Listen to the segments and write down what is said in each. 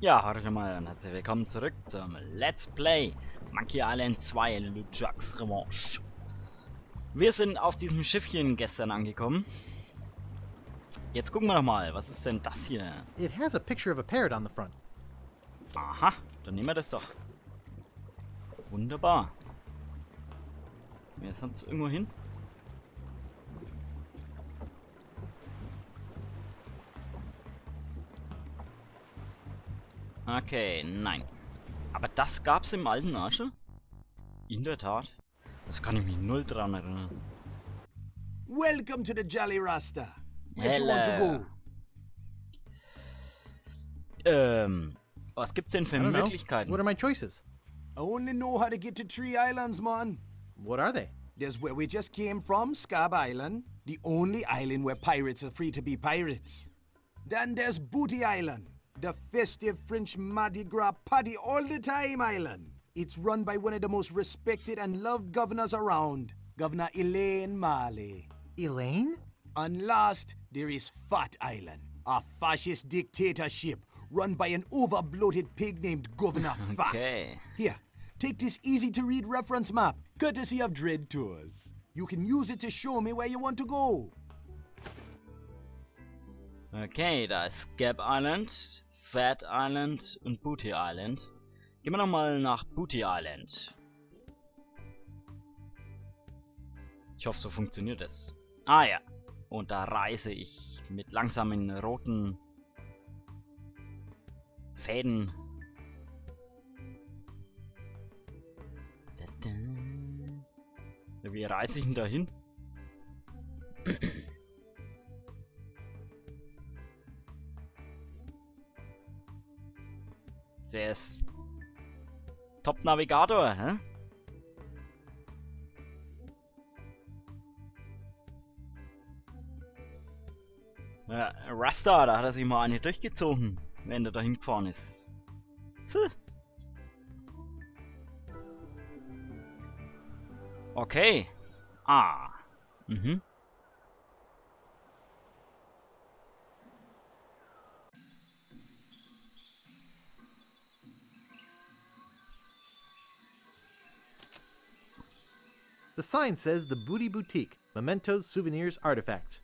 Ja, heute mal und herzlich willkommen zurück zum Let's Play Monkey Island 2 LeJucks Revanche. Wir sind auf diesem Schiffchen gestern angekommen. Jetzt gucken wir doch mal, was ist denn das hier? It has a picture of a parrot on the front. Aha, dann nehmen wir das doch. Wunderbar. Wer ist sonst irgendwo hin? Okay, nein. Aber das gab's im alten Arschel? In der Tat. Das kann ich mich null dran erinnern. Welcome to the Jolly Rasta. Where do you want to go? Ähm, was gibt's denn für don't know. Möglichkeiten? What are my choices? I only know how to get to Tree Islands, man. What are they? There's where we just came from, Scab Island, the only island where pirates are free to be pirates. Then there's Booty Island, the festive French Mardi Gras party all the time island. It's run by one of the most respected and loved governors around, Governor Elaine Marley. Elaine? And last, there is Fat Island, a fascist dictatorship run by an overbloated pig named Governor Fat. Okay. Here, take this easy to read reference map, courtesy of Dread Tours. You can use it to show me where you want to go. Okay, da ist Gap Island, Fat Island und Booty Island. Gehen wir nochmal nach Booty Island. Ich hoffe, so funktioniert es. Ah ja. Und da reise ich mit langsamen roten Fäden. Wie reise ich denn da Der ist Top-Navigator, hä? Ja, Rasta, da hat er sich mal eine durchgezogen, wenn er da hingefahren ist. So. Okay. Ah. Mhm. The sign says the Booty Boutique. Mementos, souvenirs, artifacts.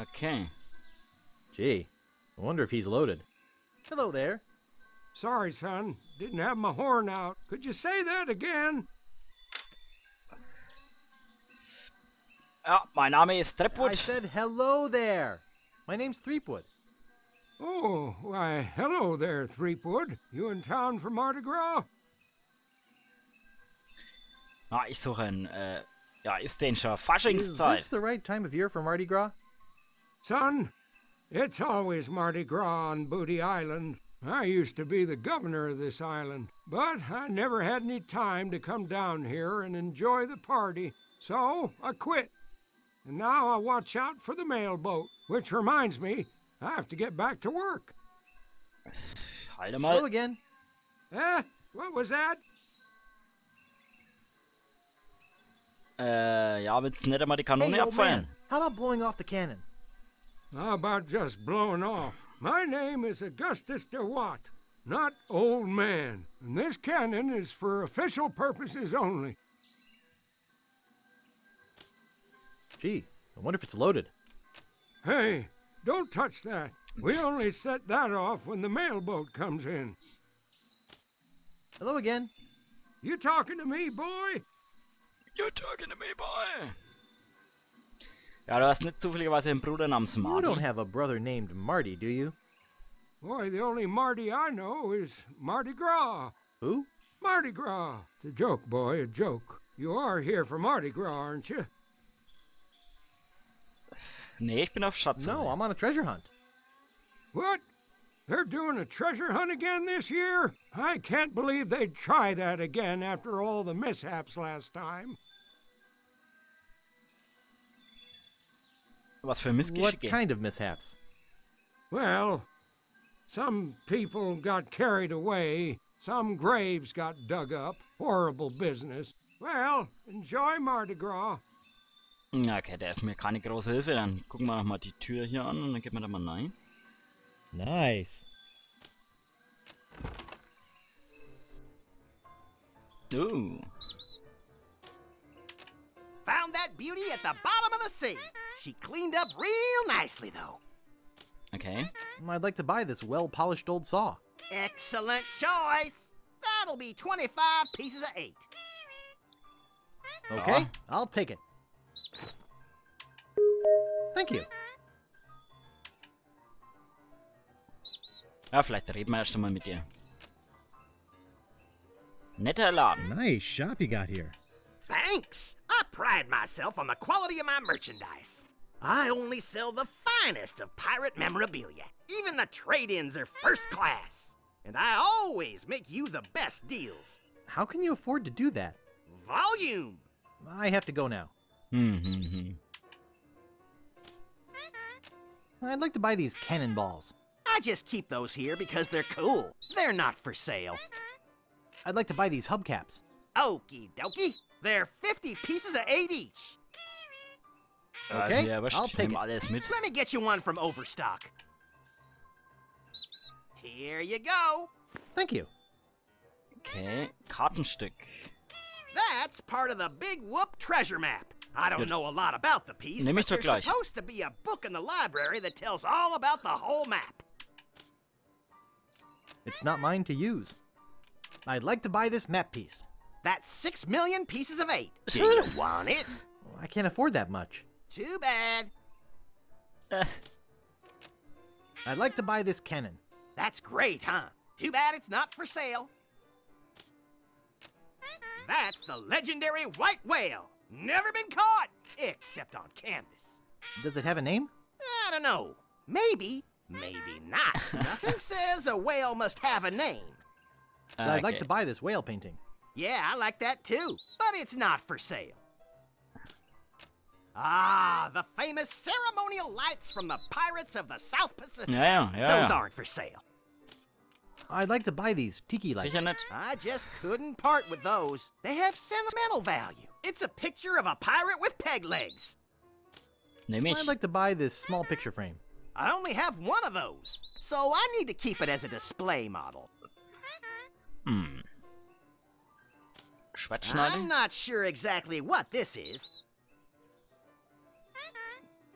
Okay. Gee, I wonder if he's loaded. Hello there. Sorry, son. Didn't have my horn out. Could you say that again? Oh, ja, mein Name is Tripwood. I said hello there. My name's Threepwood. Oh, why, hello there, Threepwood. You in town for Mardi Gras? Ah, ich suche ein, äh, ja, ist denn schon Is this the right time of year for Mardi Gras? Son, it's always Mardi Gras on Booty Island. I used to be the governor of this island, but I never had any time to come down here and enjoy the party, so I quit. And now I watch out for the mail boat, which reminds me, I have to get back to work. Hide Hello mal. again. Eh? What was that? Äh, ja, willst du nicht einmal die Hey, Kanone old man. abfeuern? How about blowing off the cannon? How about just blowing off? My name is Augustus DeWatt, not old man, and this cannon is for official purposes only. Gee, I wonder if it's loaded. Hey, don't touch that. We only set that off when the mailboat comes in. Hello again. You talking to me, boy? You're talking to me, boy. Ja, du hast nicht zufälligerweise einen Bruder namens Marty. You don't have a brother named Marty, do you? Boy, the only Marty I know is Mardi Gras. Who? Mardi Gras. It's a joke, boy, a joke. You are here for Mardi Gras, aren't you? Nee, ich bin auf Schatzsuche. No, I'm on a treasure hunt. What? They're doing a treasure hunt again this year? I can't believe they'd try that again after all the mishaps last time. Was für What kind of mishaps? Well, some people got carried away, some graves got dug up. Horrible business. Well, enjoy Mardi Gras. Na, Okay, der ist mir keine große Hilfe. Dann gucken wir nochmal die Tür hier an und dann geben wir da mal nein. Nice. Oh. Found that beauty at the bottom of the sea. She cleaned up real nicely, though. Okay. I'd like to buy this well-polished old saw. Excellent choice. That'll be 25 pieces of eight. Okay, Ja. I'll take it. Thank you. Ja, vielleicht reden wir erst einmal mit dir. Netter Laden. Nice shop you got here. Thanks. I pride myself on the quality of my merchandise. I only sell the finest of pirate memorabilia. Even the trade-ins are first class. And I always make you the best deals. How can you afford to do that? Volume. I have to go now. Hmm, hmm, hmm. I'd like to buy these cannonballs. I just keep those here because they're cool. They're not for sale. I'd like to buy these hubcaps. Okie dokie. They're 50 pieces of eight each. Uh, okay, Also, ja, I'll take nehm it. alles mit. Let me get you one from Overstock. Here you go. Thank you. Okay, Kartenstück. That's part of the Big Whoop treasure map. I don't know a lot about the piece, but there's gleich. supposed to be a book in the library that tells all about the whole map. It's not mine to use. I'd like to buy this map piece. That's six million pieces of eight. Do you want it? I can't afford that much. Too bad. I'd like to buy this cannon. That's great, huh? Too bad it's not for sale. That's the legendary white whale. Never been caught, except on canvas. Does it have a name? I don't know. Maybe, maybe not. Nothing says a whale must have a name. I'd like to buy this whale painting. Yeah, I like that too, but it's not for sale. Ah, the famous ceremonial lights from the Pirates of the South Pacific. Ja, ja, ja. Those aren't for sale. I'd like to buy these tiki lights. Sicher nicht. I just couldn't part with those. They have sentimental value. It's a picture of a pirate with peg legs. Nehm ich. I'd like to buy this small picture frame. I only have one of those, so I need to keep it as a display model. Hm. I'm not sure exactly what this is.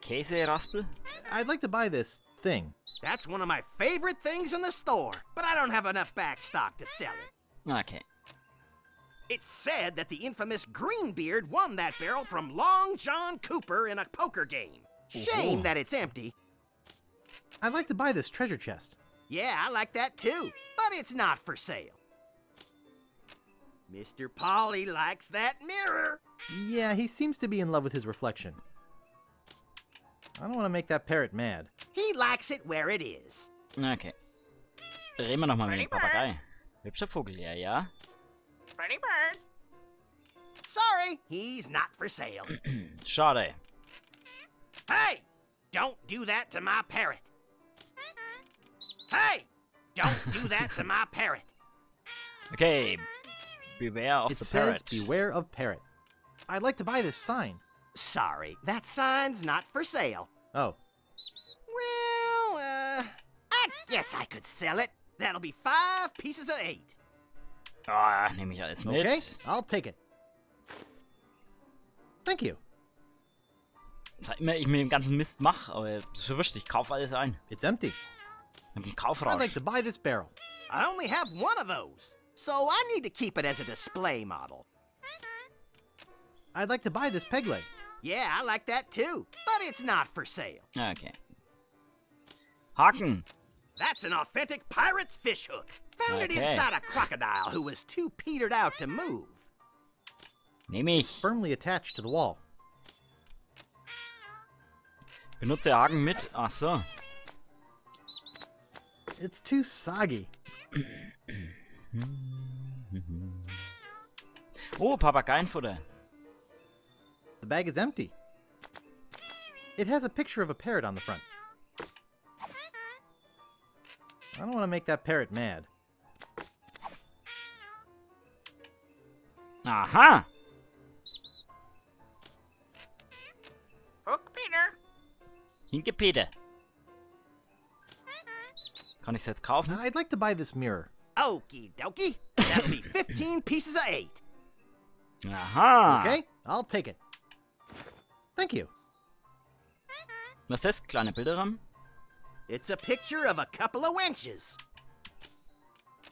Käseraspel. I'd like to buy this thing. That's one of my favorite things in the store, but I don't have enough back stock to sell it. Okay. It's said that the infamous Greenbeard won that barrel from Long John Cooper in a poker game. Shame Ooh. that it's empty. I'd like to buy this treasure chest. Yeah, I like that too, but it's not for sale. Mr. Polly likes that mirror. Yeah, he seems to be in love with his reflection. I don't want to make that parrot mad. He likes it where it is. Okay. Reden wir nochmal mit Pretty dem Papagei. Hübscher Vogel, ja, ja. Pretty bird. Sorry, he's not for sale. Schade. hey! Don't do that to my parrot. Hey! Don't do that to my parrot. Okay. Beware of it the says, parrot. beware of parrot. I'd like to buy this sign. Sorry, that sign's not for sale. Oh, Well, uh, I guess I could sell it. That'll be five pieces of eight. Ah, nehme ich alles mit. okay, I'll take it. Thank you. Sag immer, ich mit dem ganzen Mist mache, aber das ist wurscht, ich kaufe alles ein. It's empty. Ich hab I'd like to buy this barrel. I only have one of those, so I need to keep it as a display model. I'd like to buy this peg leg. Yeah, I like that too, but it's not for sale. Okay. Haken. That's an authentic pirate's fish hook. Found it inside a crocodile who was too petered out to move. Nehme ich. Firmly attached to the wall. Benutze Haken mit. Ach so. It's too soggy. Oh, Papageienfutter. The bag is empty. It has a picture of a parrot on the front. I don't want to make that parrot mad. Aha. Hinkepete. Kann ich es jetzt kaufen? I'd like to buy this mirror. Okie dokie. That'll be 15 pieces of eight. Aha. Okay, I'll take it. Thank you. Was ist das? Kleine Bilderrahmen? It's a picture of a couple of wenches.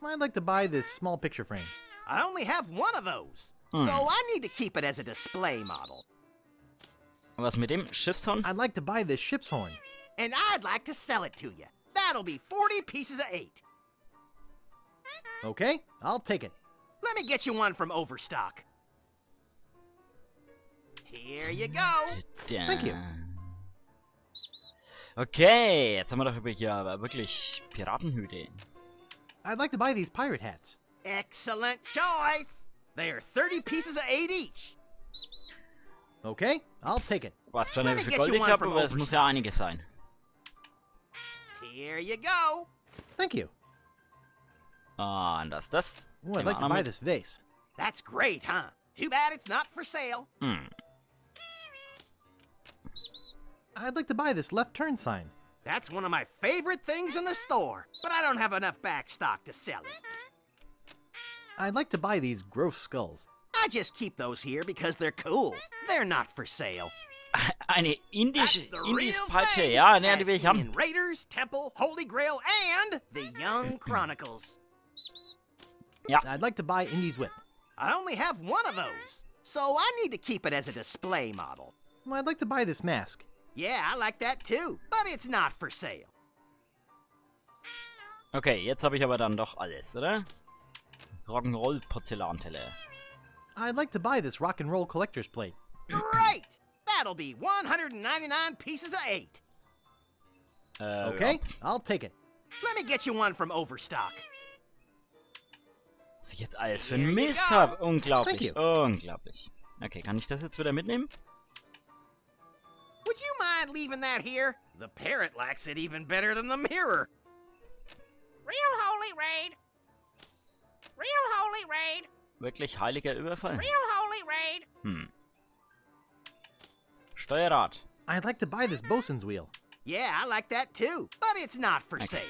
I'd like to buy this small picture frame. I only have one of those. Hmm. So I need to keep it as a display model. Was mit dem? Schiffshorn? I'd like to buy this ship's horn. And I'd like to sell it to you. That'll be 40 pieces of eight. Okay, I'll take it. Let me get you one from Overstock. Here you go. Thank you. Okay, jetzt haben wir doch über hier aber wirklich Piratenhüte. I'd like to buy these pirate hats. Excellent choice. They're 30 pieces of eight each. Okay, I'll take it. Was für eine Let me wie viel get Gold you ich one habe, from aber es muss ja einiges sein. Here you go. Thank you. Ah, und das das. Ooh, I'd like to buy mit. this vase. That's great, huh? Too bad it's not for sale. Hm. I'd like to buy this left turn sign. That's one of my favorite things in the store, but I don't have enough back stock to sell it. I'd like to buy these gross skulls. I just keep those here because they're cool. They're not for sale. Eine That's indische, the indische real Peitsche. thing. Ja, ne, die as will ich haben. in Raiders, Temple, Holy Grail, and the Young Chronicles. Yeah. I'd like to buy Indy's whip. I only have one of those, so I need to keep it as a display model. Well, I'd like to buy this mask. Yeah, I like that too, but it's not for sale. Okay, jetzt habe ich aber dann doch alles, oder? Rock'n'Roll Porzellanteller. I'd like to buy this rock and roll collector's plate. Great! That'll be 199 pieces of eight. Äh, Okay, I'll take it. Let me get you one from Overstock. Was ich jetzt alles für Mist habe. Unglaublich, unglaublich. Okay, kann ich das jetzt wieder mitnehmen? Would you mind leaving that here? The parrot likes it even better than the mirror. Real holy raid. Real holy raid. Wirklich heiliger Überfall? Real holy raid. Hm. Steuerrad. I'd like to buy this bosun's wheel. Yeah, I like that too, but it's not for Okay. sale.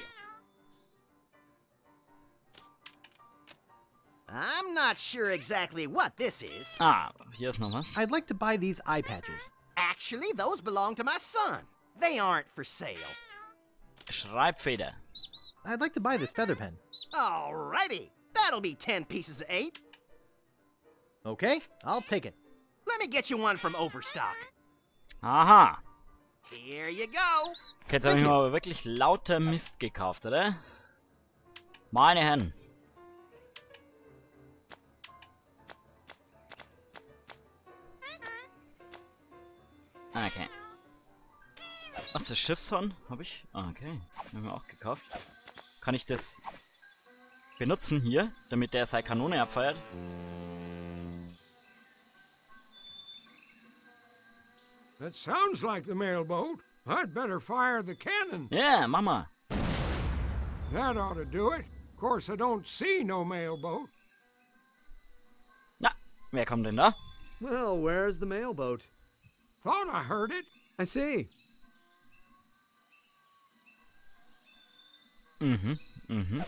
I'm not sure exactly what this is. Ah, hier ist noch. I'd like to buy these eye patches. Actually, those belong to my son. They aren't for sale. Schreibfeder. I'd like to buy this feather pen. Alrighty, that'll be 10 pieces of eight. Okay, I'll take it. Let me get you one from Overstock. Aha. Here you go. Okay, jetzt habe ich you. mir aber wirklich lauter Mist gekauft, oder? Meine Herren. Okay. Was, das Schiffshorn? Habe ich? Ah, okay. Haben wir auch gekauft. Kann ich das benutzen hier, damit der seine Kanone abfeuert? That sounds like the mailboat. I'd better fire the cannon. Ja, yeah, mach mal. That ought to do it. Of course, I don't see no mailboat. Na, wer kommt denn da? Well, where's the mailboat? Thought I heard it. I see. Mm-hmm. Mm-hmm.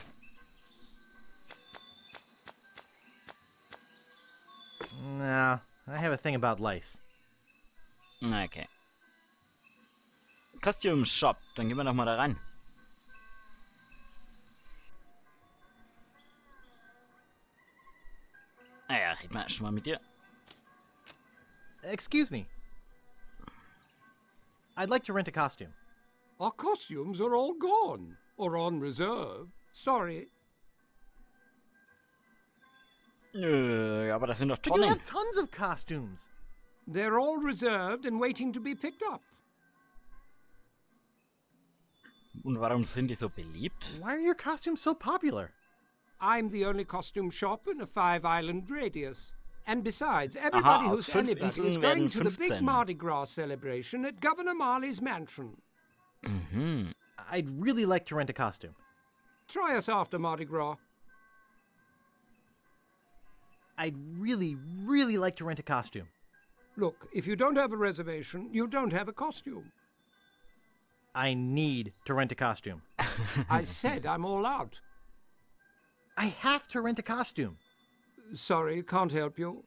Nah, I have a thing about lice. Okay. Costume Shop, dann gehen wir doch mal da rein. Naja, red mal schon mal mit dir. Excuse me. I'd like to rent a costume. Our costumes are all gone, or on reserve. Sorry. Nö, aber das sind doch But you Tonnen. have tons of costumes. They're all reserved and waiting to be picked up. Und warum sind die so beliebt? Why are your costumes so popular? I'm the only costume shop in a five island radius. And besides, everybody aus who's fünf anybody is Inseln going to the big Mardi Gras celebration at Governor Marley's mansion. Mhm. I'd really like to rent a costume. Try us after Mardi Gras. I'd really, really like to rent a costume. Look, if you don't have a reservation, you don't have a costume. I need to rent a costume. I said I'm all out. I have to rent a costume. Sorry, can't help you.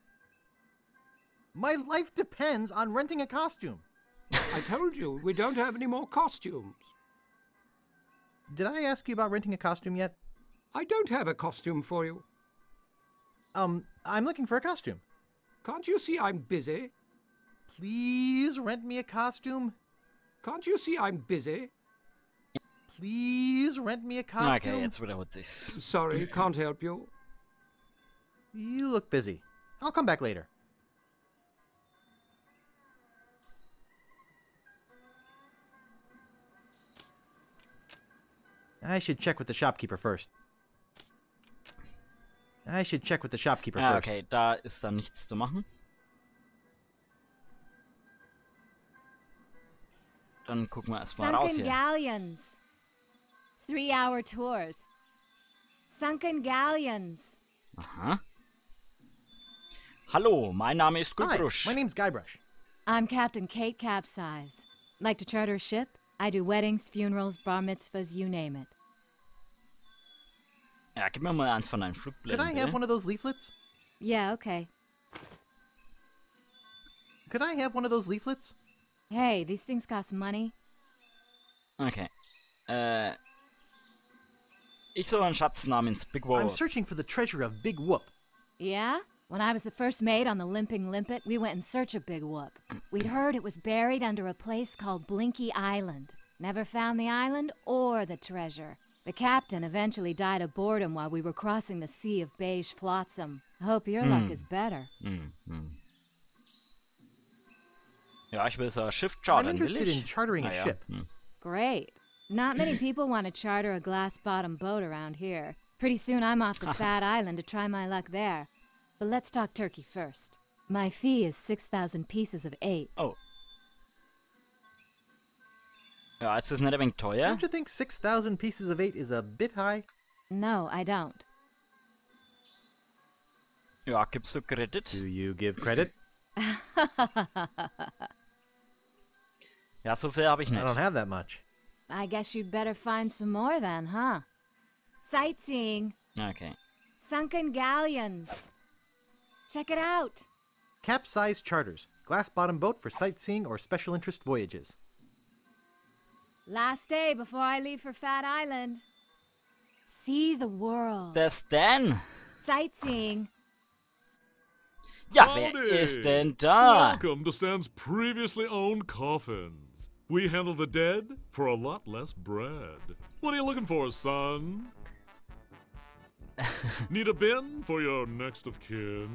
My life depends on renting a costume. I told you, we don't have any more costumes. Did I ask you about renting a costume yet? I don't have a costume for you. Um, I'm looking for a costume. Can't you see I'm busy? Please rent me a costume. Can't you see I'm busy? Please rent me a costume. Okay, jetzt wiederholt sich's. Sorry, can't help you. You look busy. I'll come back later. I should check with the shopkeeper first. I should check with the shopkeeper Ah, first. okay, da ist dann nichts zu machen. Dann gucken wir erstmal raus Sunken hier. galleons. Three hour tours. Sunken galleons. Aha. Hallo, mein Name ist Hi, Guybrush. my name's Guybrush. I'm Captain Kate Capsize. Like to charter a ship? I do weddings, funerals, bar mitzvahs, you name it. Ja, gib mir mal eins von deinen Could Flugblättern, I have one of those leaflets? Yeah, okay. Could I have one of those leaflets? Hey, these things cost money. Okay. Äh. Ich suche einen Schatz namens Big Whoop. I'm searching for the treasure of Big Whoop. Yeah? When I was the first mate on the Limping Limpet, we went in search of Big Whoop. We'd heard it was buried under a place called Blinky Island. Never found the island or the treasure. The captain eventually died of boredom while we were crossing the sea of beige flotsam. I hope your luck Hmm. is better. Hm, hm. Ja, ich will so ein Schiff I'm interested in chartering a Ah, ja. ship. Hm. Great. Not many people want to charter a glass bottom boat around here. Pretty soon I'm off to Fat Island to try my luck there. But let's talk turkey first. My fee is 6,000 pieces of eight. Oh. Uh, ja, ist das nicht ein wenig teuer? Don't you think 6,000 pieces of eight is a bit high? No, I don't. Ja, gibst du Kredit? Do you give credit? Ja, so viel habe ich I don't have that much. I guess you'd better find some more then, huh? Sightseeing. Okay. Sunken galleons. Check it out. Capsize charters. Glass bottom boat for sightseeing or special interest voyages. Last day before I leave for Fat Island. See the world. Der Stan! Sightseeing. Ja, Howdy. wer ist denn da? Welcome to Stan's previously owned coffins. We handle the dead for a lot less bread. What are you looking for, son? Need a bin for your next of kin?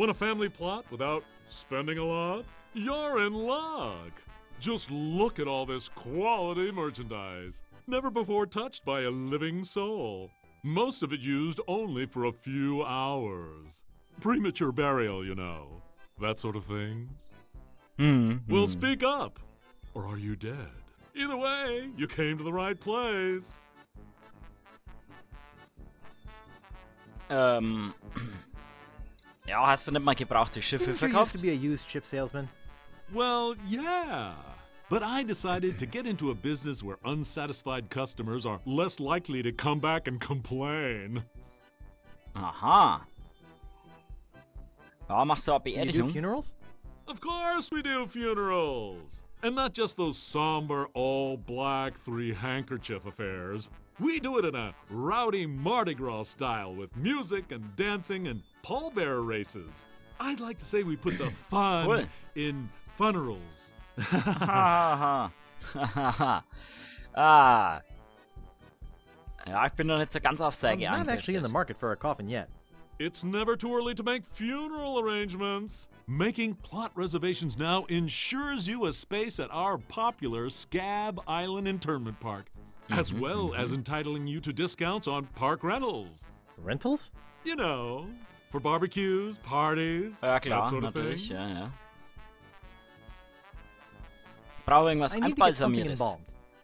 Want a family plot without spending a lot? You're in luck. Just look at all this quality merchandise. Never before touched by a living soul. Most of it used only for a few hours. Premature burial, you know. That sort of thing. Hm, Well, hm. speak up. Or are you dead? Either way, you came to the right place. Ähm. Ja, hast du nicht mal gebrauchte Schiffe Didn't you used to be a used ship salesman? Well, yeah. But I decided to get into a business where unsatisfied customers are less likely to come back and complain. Aha. Ja, machst du eine Do you do funerals? Of course, we do funerals. And not just those somber, all black, three handkerchief affairs. We do it in a rowdy Mardi Gras style with music and dancing and pallbearer races. I'd like to say we put the fun Cool. in funerals. Haha. Haha. ah. Ja, ich bin noch nicht so ganz auf I'm not actually in the market for a coffin yet. It's never too early to make funeral arrangements. Making plot reservations now ensures you a space at our popular Scab Island Internment Park, as well as entitling you to discounts on park rentals. Rentals? You know, for barbecues, parties, Ja, that sort of natürlich, thing. ja, ja. Brauche irgendwas I need to get something Einbalsamiertes.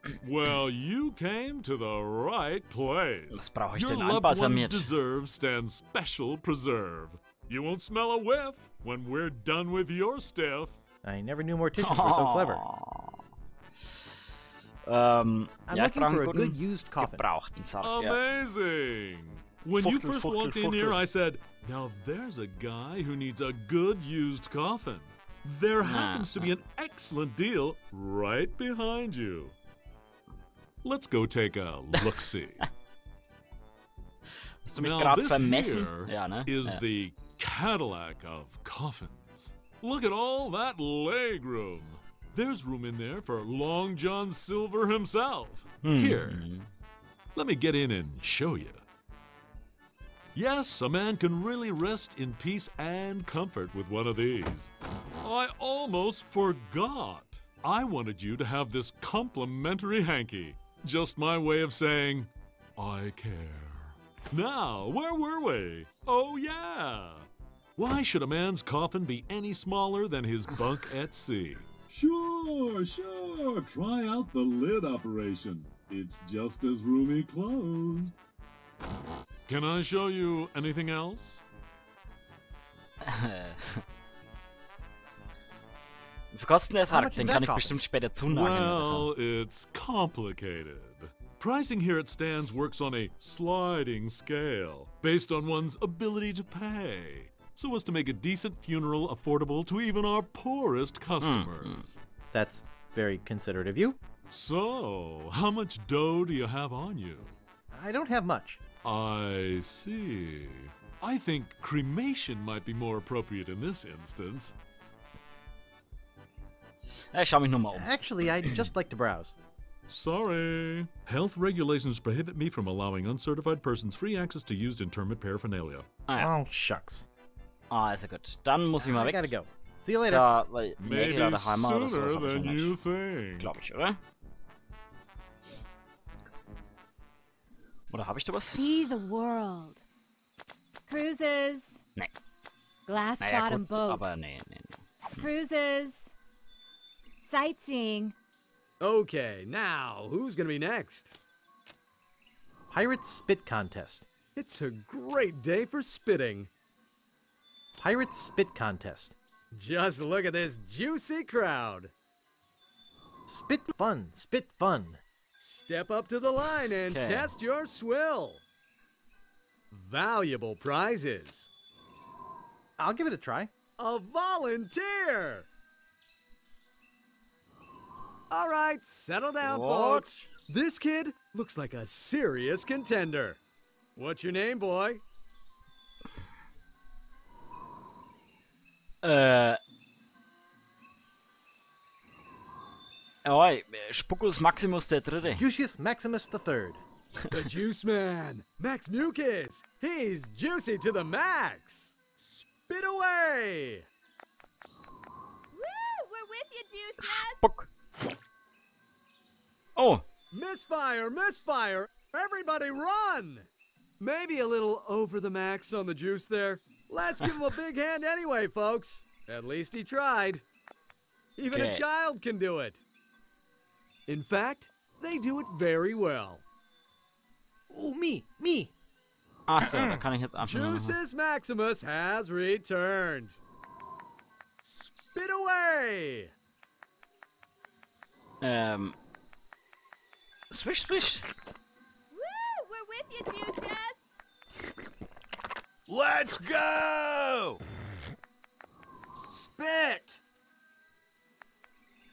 Well, you came to the right place. Was Your loved ones deserve Stan's special preserve. You won't smell a whiff when we're done with your stuff. I never knew morticians were so clever. Ähm, I'm ja, looking brauche for a good used coffin. gebrauchten Sarg. Ja. Amazing! When you first fuchtel, walked in here. I said, now there's a guy who needs a good used coffin. There happens to be an excellent deal right behind you. Let's go take a look see. Hast du mich now, this here ne? is ja. the Cadillac of coffins. Look at all that leg room. There's room in there for Long John Silver himself. Hmm. Here, let me get in and show you. Yes, a man can really rest in peace and comfort with one of these. I almost forgot. I wanted you to have this complimentary hanky. Just my way of saying, I care. Now, where were we? Oh, yeah. Why should a man's coffin be any smaller than his bunk at sea? Sure, sure. Try out the lid operation. It's just as roomy closed. Can I show you anything else? Wie viel kostet der Sarg? much is Den that kann ich coffin? bestimmt später zunageln oder so. Well, it's complicated. Pricing here at Stan's works on a sliding scale, based on one's ability to pay, so as to make a decent funeral affordable to even our poorest customers. Hmm, hmm. That's very considerate of you. So, how much dough do you have on you? I don't have much. I see. I think cremation might be more appropriate in this instance. Ich schau mich nur mal um. Actually, I'd just like to browse. Sorry. Health regulations prohibit me from allowing uncertified persons free access to used interment paraphernalia. Ah ja, Oh, shucks. ah, also gut. Dann muss ich mal I weg. gotta go. See you later. Da, weil Maybe oder Hammer oder sowas sooner than you think. Glaube ich, oder? Oder habe ich da was? See the world. Cruises. Nee. Glass Naja, bottom gut, boat. aber nee, nee, nee. Hm. Cruises. Sightseeing. Okay, now who's gonna be next? Pirate Spit Contest. It's a great day for spitting. Pirate Spit Contest. Just look at this juicy crowd. Spit fun. Spit fun. Step up to the line and Okay. test your swill. Valuable prizes. I'll give it a try. A volunteer! All right, settle down, What? folks. This kid looks like a serious contender. What's your name, boy? Äh. Eh, Oi, Spuckus Maximus der Dritte. Jucius Maximus III. The Juice Man, Max Mucus. He's juicy to the max. Spit away! Woo! We're with you, Juice Spuck. Oh, Misfire, misfire! Everybody run! Maybe a little over the max on the juice there. Let's give him a big hand anyway, folks. At least he tried. Even a child can do it. In fact, they do it very well. Oh, me. Me. Awesome, so, da kann ich jetzt einfach nur noch... Juices Maximus has returned. Spit away! Um, ähm. Swish, swish. Woo! We're with you, Juices! Let's go! Spit!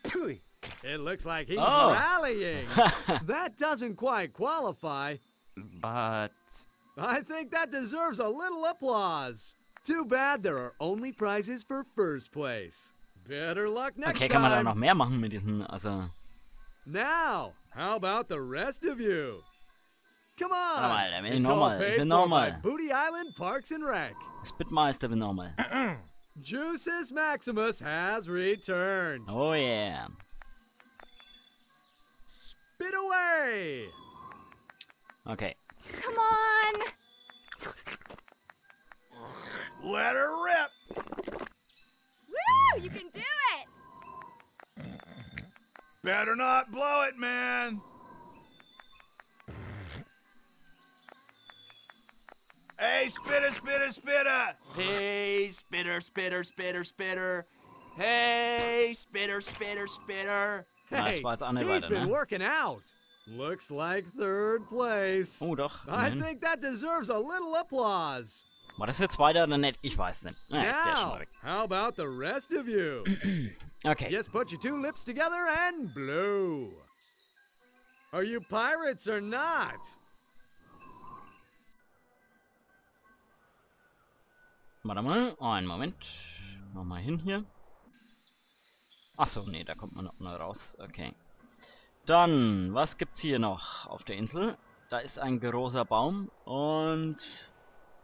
Pooey. It looks like he's Oh. rallying. that doesn't quite qualify. But I think that deserves a little applause. Too bad there are only prizes for first place. Better luck next Okay, kann man da time. noch mehr machen mit diesen, also... Now, how about the rest of you? Come on. Warte mal, der will it's noch all paid will for by. Booty Island Parks and Rec. Spitmeister will nochmal. Juices Maximus has returned. Oh yeah. Spit away. Okay. Come on! let her rip! Woo! You can do it! Better not blow it, man! Hey, spitter, spitter, spitter! Hey, spitter, spitter, spitter, spitter! Hey, spitter, spitter, spitter! Hey, das war jetzt auch he's been ne? working out. Looks like third place. Oh, doch. I immerhin. think that deserves a little applause. War das jetzt weiter oder nicht? Ich weiß nicht. Na, der ist schon now, how about the rest of you? Okay. Just put your two lips together and blow. Are you pirates or not? Warte mal. Einen Moment. Mach mal hin hier. Achso, nee, da kommt man noch mal raus. Okay. Dann, was gibt's hier noch auf der Insel? Da ist ein großer Baum und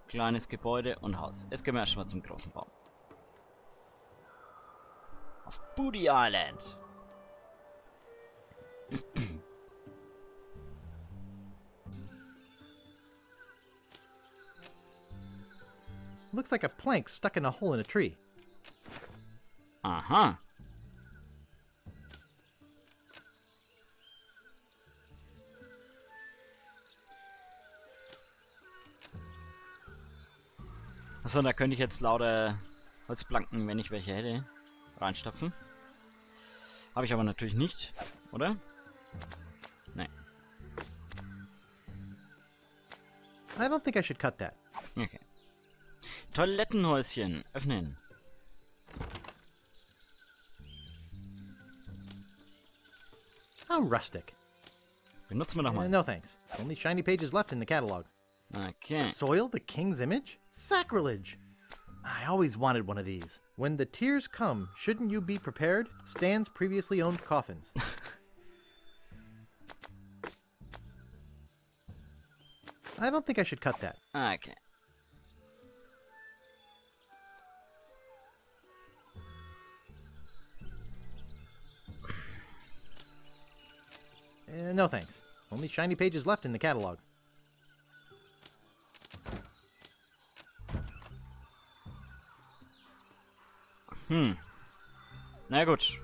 kleines Gebäude und Haus. Jetzt gehen wir erstmal zum großen Baum. Auf Booty Island. Looks like a plank stuck in a hole in a tree. Aha. Achso, da könnte ich jetzt lauter Holzplanken, wenn ich welche hätte, reinstopfen. Habe ich aber natürlich nicht, oder? Nein. I don't think I should cut that. Okay. Toilettenhäuschen. Öffnen. How rustic. Benutzen wir doch Uh, no thanks. Only shiny pages left in the catalog. Okay. Soil the king's image? Sacrilege! I always wanted one of these. When the tears come, shouldn't you be prepared? Stan's previously owned coffins. I don't think I should cut that. Okay. Uh, no thanks. Only shiny pages left in the catalog. Hm. Na gut.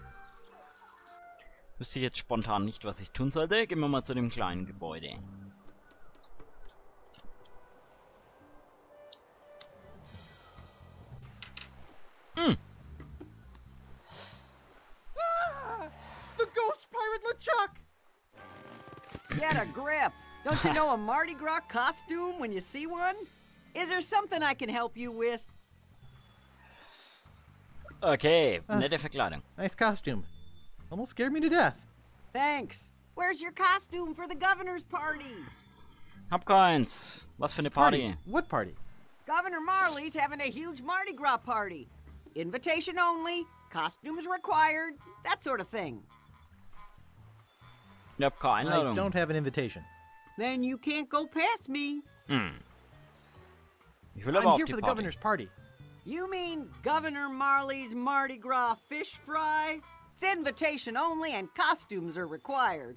Wüsste ich jetzt spontan nicht, was ich tun sollte. Gehen wir mal zu dem kleinen Gebäude. Hm. The ghost pirate LeChuck! Get a grip. Don't you know a Mardi Gras costume when you see one? Is there something I can help you with? Okay, Ah. nette Verkleidung. Nice costume. Almost scared me to death. Thanks. Where's your costume for the governor's party? Hab keins. Was für eine Party. What party? Governor Marley's having a huge Mardi Gras party. Invitation only, costumes required, that sort of thing. Ich hab keine I don't have an invitation. Then you can't go past me. Hm. Ich will aber I'm here for the Party. governor's party. You mean Governor Marley's Mardi Gras fish fry? It's invitation only and costumes are required.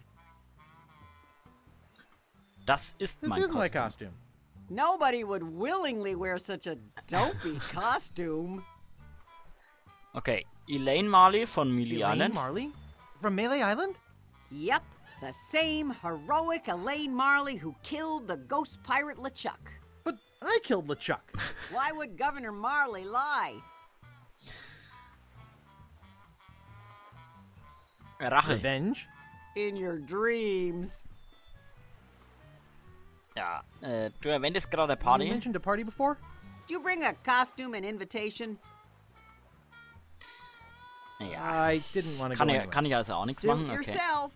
Das ist This mein is my costume. Nobody would willingly wear such a dopey costume. Okay, Elaine Marley von Melee Elaine Island. Marley? From Melee Island? Yep, the same heroic Elaine Marley who killed the ghost pirate LeChuck. But I killed LeChuck. Why would Governor Marley lie? Revenge? In your dreams. Ja, äh, du erwähntest gerade You Party. mentioned a party before? Did you bring a costume and invitation? Ja, I didn't want to go kann, ich, anywhere. kann ich also auch nichts Suit machen. Okay. yourself.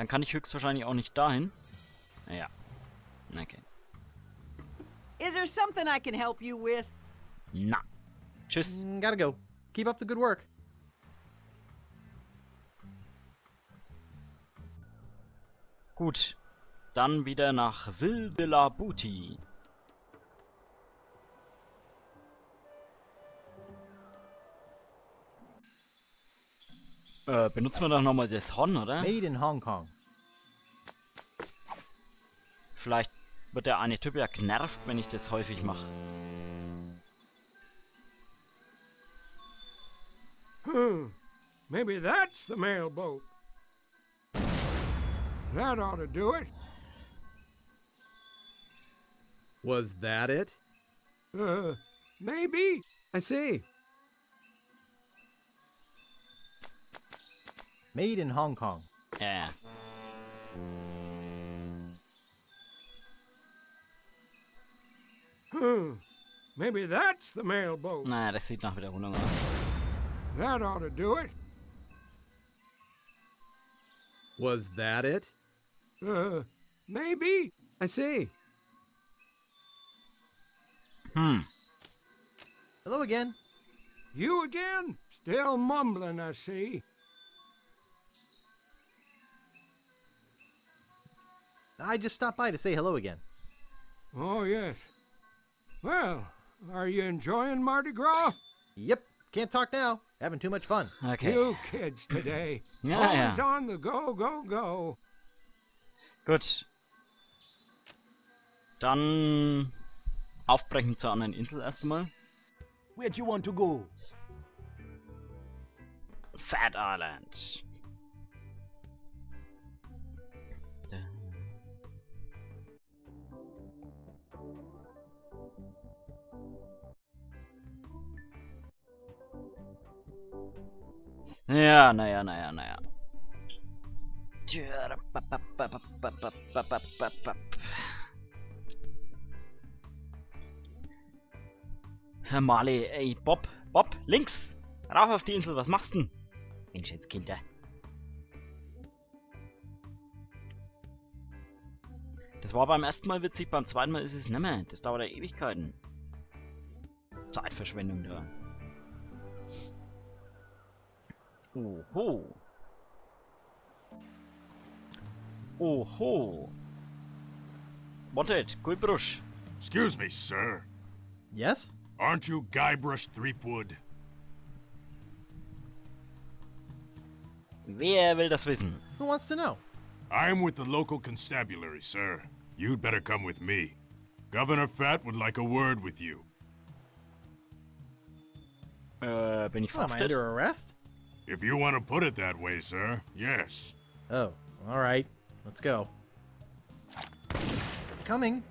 Dann kann ich höchstwahrscheinlich auch nicht dahin. Ja. Okay. Is there something I can help you with? Na. Tschüss. Mm, gotta go. Keep up the good work. Gut. Dann wieder nach Ville Äh, benutzen wir doch nochmal das Horn, oder? Made in Hong Kong. Vielleicht wird der eine Typ ja genervt, wenn ich das häufig mache. Hmm. Maybe that's the mailboat. That ought to do it. Was that it? Uh, maybe. I see. Made in Hong Kong. Ja, ja. Hmm. Maybe that's the mailboat. Naja, das sieht nach Wiederholung aus. That ought to do it. Was that it? Uh, maybe. I see. Hmm. Hello again. You again? Still mumbling, I see. I just stopped by to say hello again. Oh, yes. Well, are you enjoying Mardi Gras? Yep. Can't talk now. Having too much fun. Okay. You kids today. Ja, Always ja. on the go, go, go. Gut. Dann aufbrechen zur anderen Insel erstmal. Where do you want to go? Phatt Island. Ja, naja, naja, naja. Herr Marley, ey, Bob, Bob, links! Rauf auf die Insel, was machst denn? Mensch, jetzt Kinder. Das war beim ersten Mal witzig, beim zweiten Mal ist es nimmer. Das dauert ja Ewigkeiten. Zeitverschwendung da. Oho. Oho. Wanted, Guybrush. Excuse me, sir. Yes? Aren't you Guybrush Threepwood? Wer will das wissen? Who wants to know? I'm with the local constabulary, sir. You'd better come with me. Governor Phatt would like a word with you. Äh, bin ich Oh, am I under arrest? If you want to put it that way, sir, yes. Oh, all right. Let's go. Coming.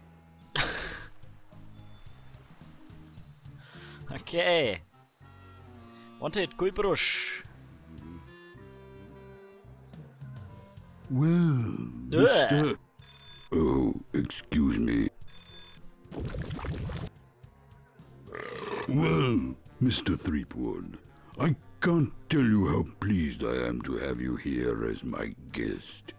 Okay. Wanted, Guybrush. Well, Ugh. Mr. Oh, excuse me. Well, Mr. Threepwood, I can't tell you how pleased I am to have you here as my guest.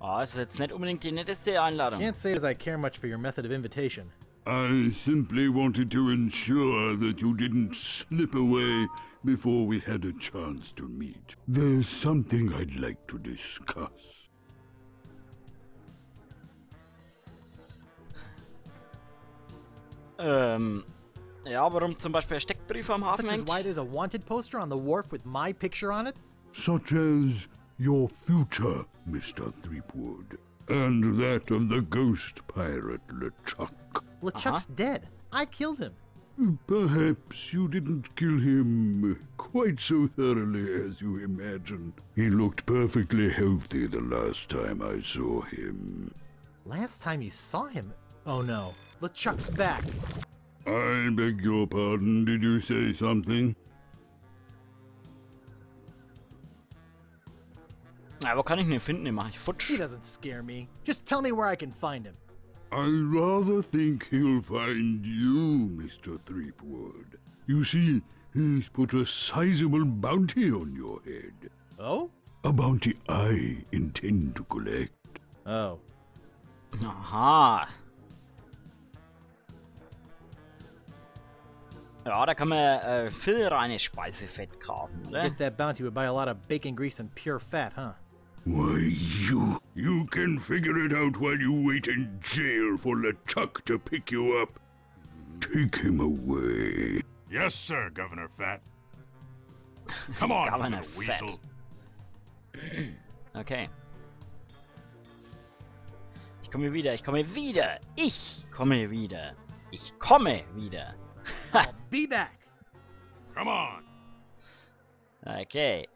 Oh, ist jetzt nicht unbedingt die netteste Einladung. Can't say as I care much for your method of invitation. I simply wanted to ensure that you didn't slip away before we had a chance to meet. There's something I'd like to discuss. Ähm, ja, warum zum Beispiel Steckbriefe am Hafen Such as hängt? why there's a wanted poster on the wharf with my picture on it? Such as your future, Mr. Threepwood, and that of the ghost pirate LeChuck. LeChuck's uh-huh. dead. I killed him. Perhaps you didn't kill him quite so thoroughly as you imagined. He looked perfectly healthy the last time I saw him. Last time you saw him. Oh no. LeChuck's back. I beg your pardon, did you say something? Ja, wo kann ich ihn denn finden? Den mach ich He doesn't scare me. Just tell me where I can find him. I rather think he'll find you, Mr. Threepwood. You see, he's put a sizable bounty on your head. Oh? A bounty I intend to collect. Oh. Aha. Ja, da kann man äh, viel reine Speisefett kaufen, I oder? guess that bounty would buy a lot of bacon grease and pure fat, huh? Why, you. You can figure it out while you wait in jail for LeChuck to pick you up. Take him away. Yes, sir, Governor Fat. Come on, Governor weasel. Okay. Ich komme wieder, ich komme wieder. Ich komme wieder. Ich komme wieder. I'll be back. Come on. Okay.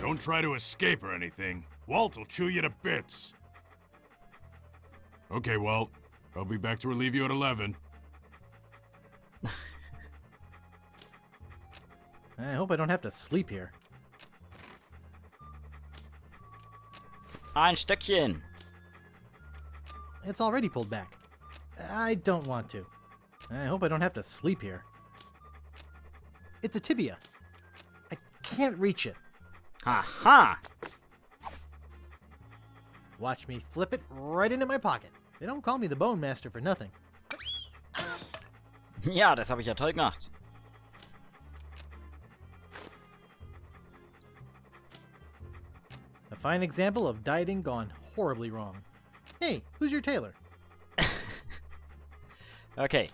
Don't try to escape or anything. Walt will chew you to bits. Okay, Walt. I'll be back to relieve you at 11. I hope I don't have to sleep here. Ein Stöckchen. It's already pulled back. I don't want to. I hope I don't have to sleep here. It's a tibia. I can't reach it. Haha. Watch me flip it right into my pocket. They don't call me the Bone Master for nothing. Ja, das habe ich ja toll gemacht. A fine example of dieting gone horribly wrong. Hey, who's your tailor? Okay.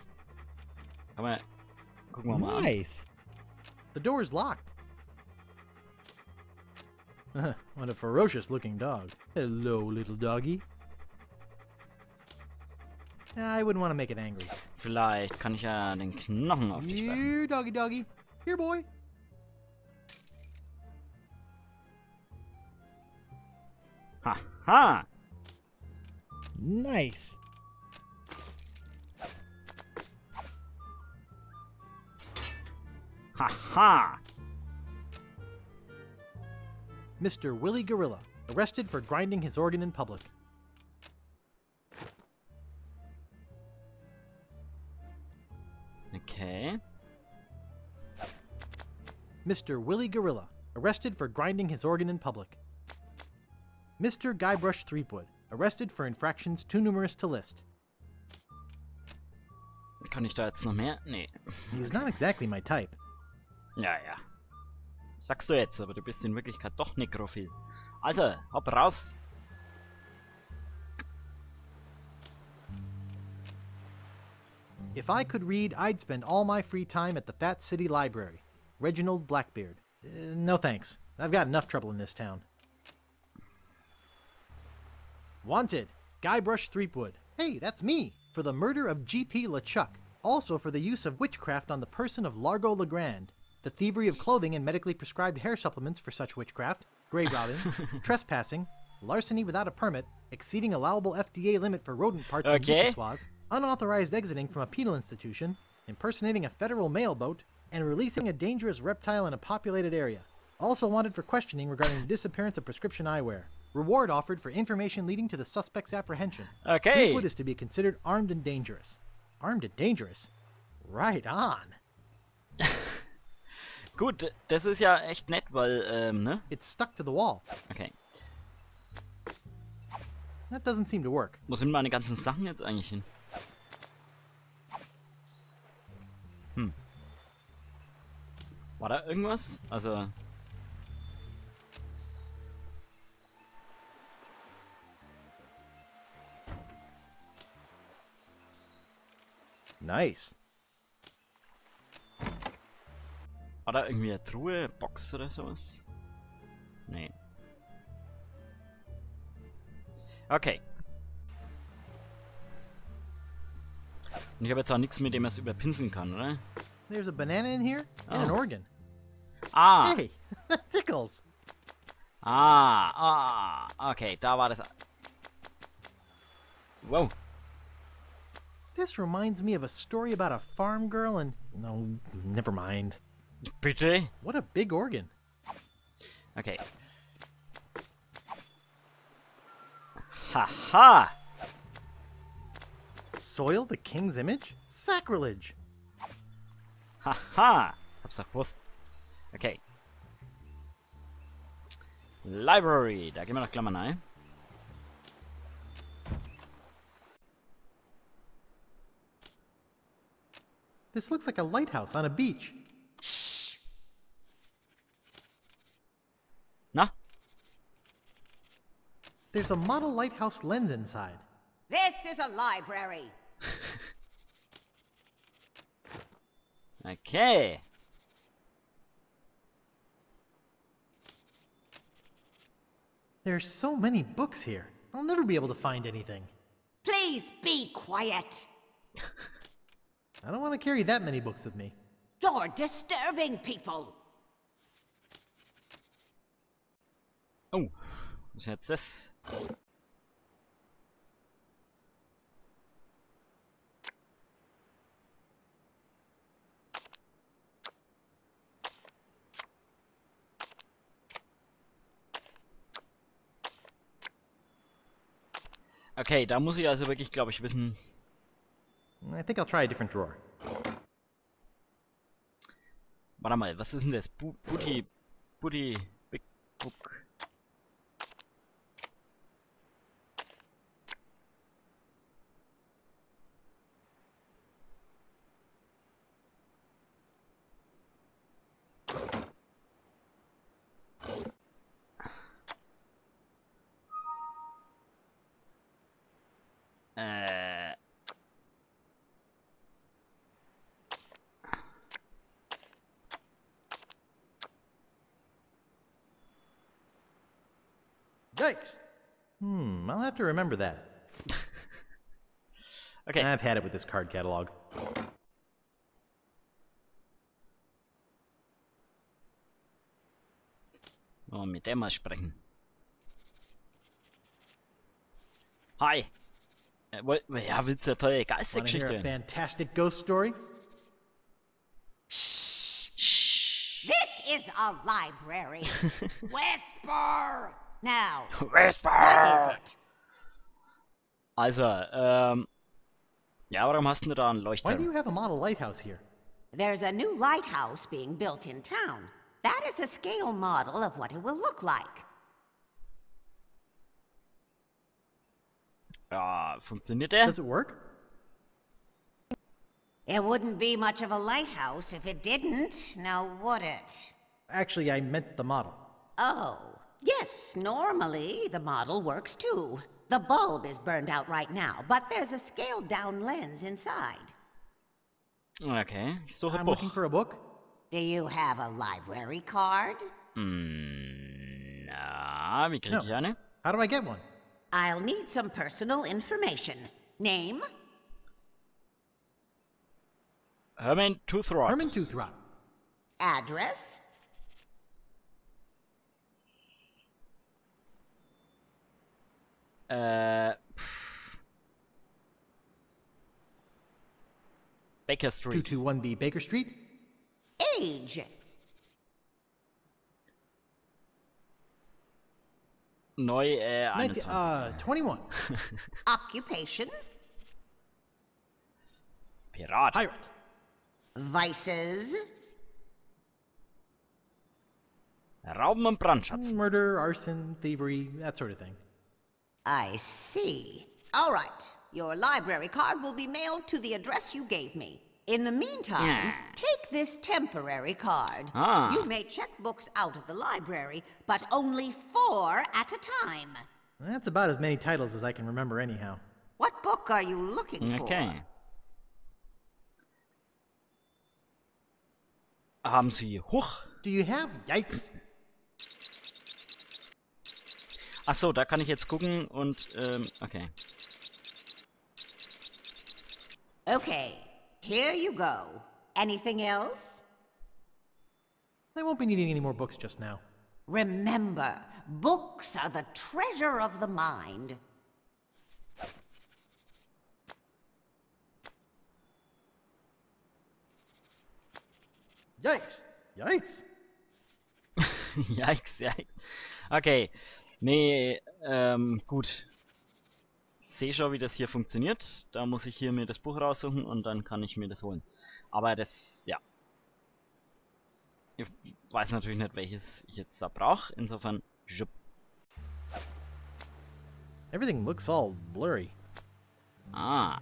Kann man... Gucken wir mal. Nice. The door's locked. Uh-huh. what a ferocious looking dog. Hello, little doggy. I wouldn't want to make it angry. Vielleicht kann ich ja den Knochen auf dich werfen. Here, doggy doggy. Here, boy. Haha. Nice. Haha. Mr. Willie Gorilla, arrested for grinding his organ in public. Okay. Mr. Willie Gorilla, arrested for grinding his organ in public. Mr. Guybrush Threepwood, arrested for infractions too numerous to list. Kann ich da jetzt noch mehr? Nee. He's not exactly my type. Ja, ja. Sagst du jetzt, aber du bist in Wirklichkeit doch Nekrophil. Also, hopp raus. If I could read, I'd spend all my free time at the Phatt City Library. Reginald Blackbeard. Uh, no thanks. I've got enough trouble in this town. Wanted, Guybrush Threepwood. Hey, that's me! For the murder of G.P. LeChuck. Also for the use of witchcraft on the person of Largo LaGrande. The thievery of clothing and medically prescribed hair supplements for such witchcraft. Grave robbing. trespassing. Larceny without a permit. Exceeding allowable FDA limit for rodent parts and Okay. vichyssoise. Unauthorized exiting from a penal institution. Impersonating a federal mail boat. And releasing a dangerous reptile in a populated area. Also wanted for questioning regarding the disappearance of prescription eyewear. Reward offered for information leading to the suspect's apprehension. Okay. Threepwood is to be considered armed and dangerous. Armed and dangerous? Right on. Gut, das ist ja echt nett, weil, ähm, ne? It's stuck to the wall. Okay. That doesn't seem to work. Wo sind meine ganzen Sachen jetzt eigentlich hin? Hm. War da irgendwas? Also... Nice. War da irgendwie eine Truhe, Box oder sowas? Nee. Okay. Und ich habe jetzt auch nichts, mit dem er es überpinseln kann, oder? There's a banana in here and an Oh. organ. Ah! Hey, that tickles. Ah, ah, okay, da war das. Wow. This reminds me of a story about a farm girl and. No, never mind. Bitte? What a big organ. Okay. Ha ha! Soil the king's image? Sacrilege! Haha! Hab's doch gewusst. Okay. Library, da gehen wir nach Klammern ein. This looks like a lighthouse on a beach. Na? There's a model lighthouse lens inside. This is a library. Okay. There's so many books here. I'll never be able to find anything. Please be quiet. I don't want to carry that many books with me. You're disturbing people. Oh, was ist jetzt das? Okay, da muss ich also wirklich, glaube ich, wissen. I think I'll try a different drawer. Warte mal, was ist denn das? Bu Booty... Booty... Big Book... Yikes! Hmm, I'll have to remember that. Okay. I've had it with this card catalog. Oh, mit dem mal sprechen. Hi. Äh, woll- ja, willst du eine tolle Want to hear Geistergeschichte a fantastic ghost story? Shh. Shh. This is a library. Whisper! Now, Whisper! what is it? Also, ähm. Ja, warum hast du da einen Why do you have a model lighthouse here? There's a new lighthouse being built in town. That is a scale model of what it will look like. Ja, funktioniert der? Does it work? It wouldn't be much of a lighthouse if it didn't, now would it? Actually, I meant the model. Oh, yes, normally the model works too. The bulb is burned out right now, but there's a scaled down lens inside. Okay, ich suche ein I'm Buch. looking for a book. Do you have a library card? Na, wie kriege No. ich eine? How do I get one? I'll need some personal information. Name? Herman Toothrot. Herman Toothrot. Address? Äh. Baker Street. 221B Baker Street. Age? Neu, äh, 19, 21. uh, 21. Occupation? Pirat. Pirate. Vices? Rauben und Brandschatz. Murder, arson, thievery, that sort of thing. I see. All right. Your library card will be mailed to the address you gave me. In the meantime, Yeah. take this temporary card. Ah. You may check books out of the library, but only four at a time. That's about as many titles as I can remember, anyhow. What book are you looking for? Okay. Haben Sie Huch? Do you have yikes? Achso, da kann ich jetzt gucken und, ähm, okay. Okay, here you go. Anything else? I won't be needing any more books just now. Remember, books are the treasure of the mind. Yikes! Yikes! Yikes, yikes. Okay. Nee, ähm, gut. Sehe schon, wie das hier funktioniert. Da muss ich hier mir das Buch raussuchen und dann kann ich mir das holen. Aber das, ja. Ich weiß natürlich nicht, welches ich jetzt da brauche. Insofern, jupp. Everything looks all blurry. Ah.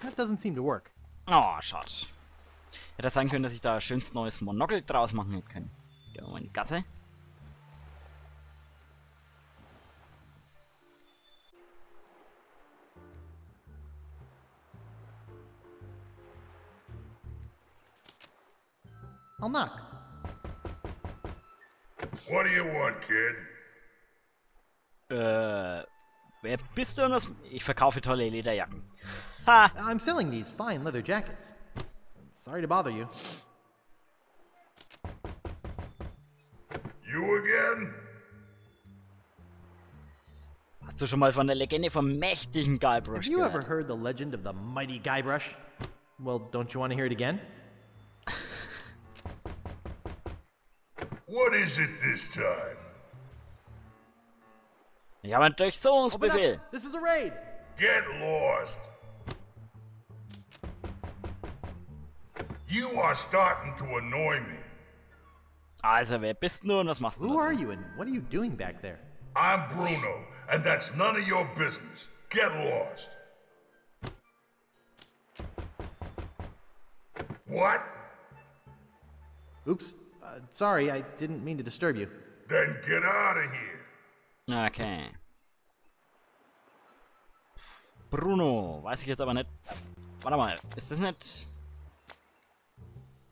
That doesn't seem to work. Oh, schade. Hätte sein können, dass ich da ein schönes neues Monokel draus machen hätte können. Gehen wir mal in die Gasse. I'll knock. What do you want, kid? Äh, wer bist du? und was- Ich verkaufe tolle Lederjacken. Ha! I'm selling these fine leather jackets. Sorry to bother you. You again? Hast du schon mal von der Legende vom mächtigen Guybrush Have you ever heard the legend of the mighty Guybrush? Well, don't you want to hear it again? What is it this time? Ich habe einen Durchsuchungsbefehl. This is a raid! Get lost. You are starting to annoy me. Also, wer bist du und was machst du? Who are you and what are you doing back there? I'm Bruno, and that's none of your business. Get lost. What? Oops. Uh, sorry, I didn't mean to disturb you. Then get out of here. Okay. Bruno, weiß ich jetzt aber nicht. Warte mal, ist das nicht...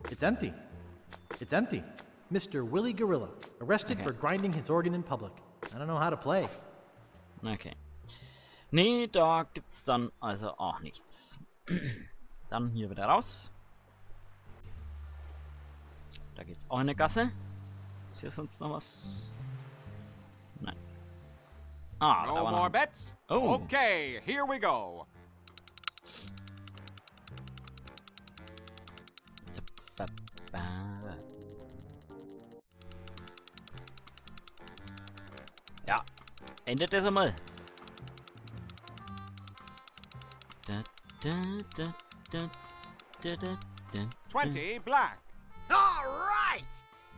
It's empty. It's empty. Mr. Willie Gorilla, arrested Okay. for grinding his organ in public. I don't know how to play. Okay. Nee, da gibt's dann also auch nichts. dann hier wieder raus. Da geht's auch in eine Gasse. Ist hier sonst noch was? Nein. Ah, da No war more ein- bets? Oh. Okay, here we go. Ja, endet das einmal. Da, da, da, da, da, da, da. 20 black. All right!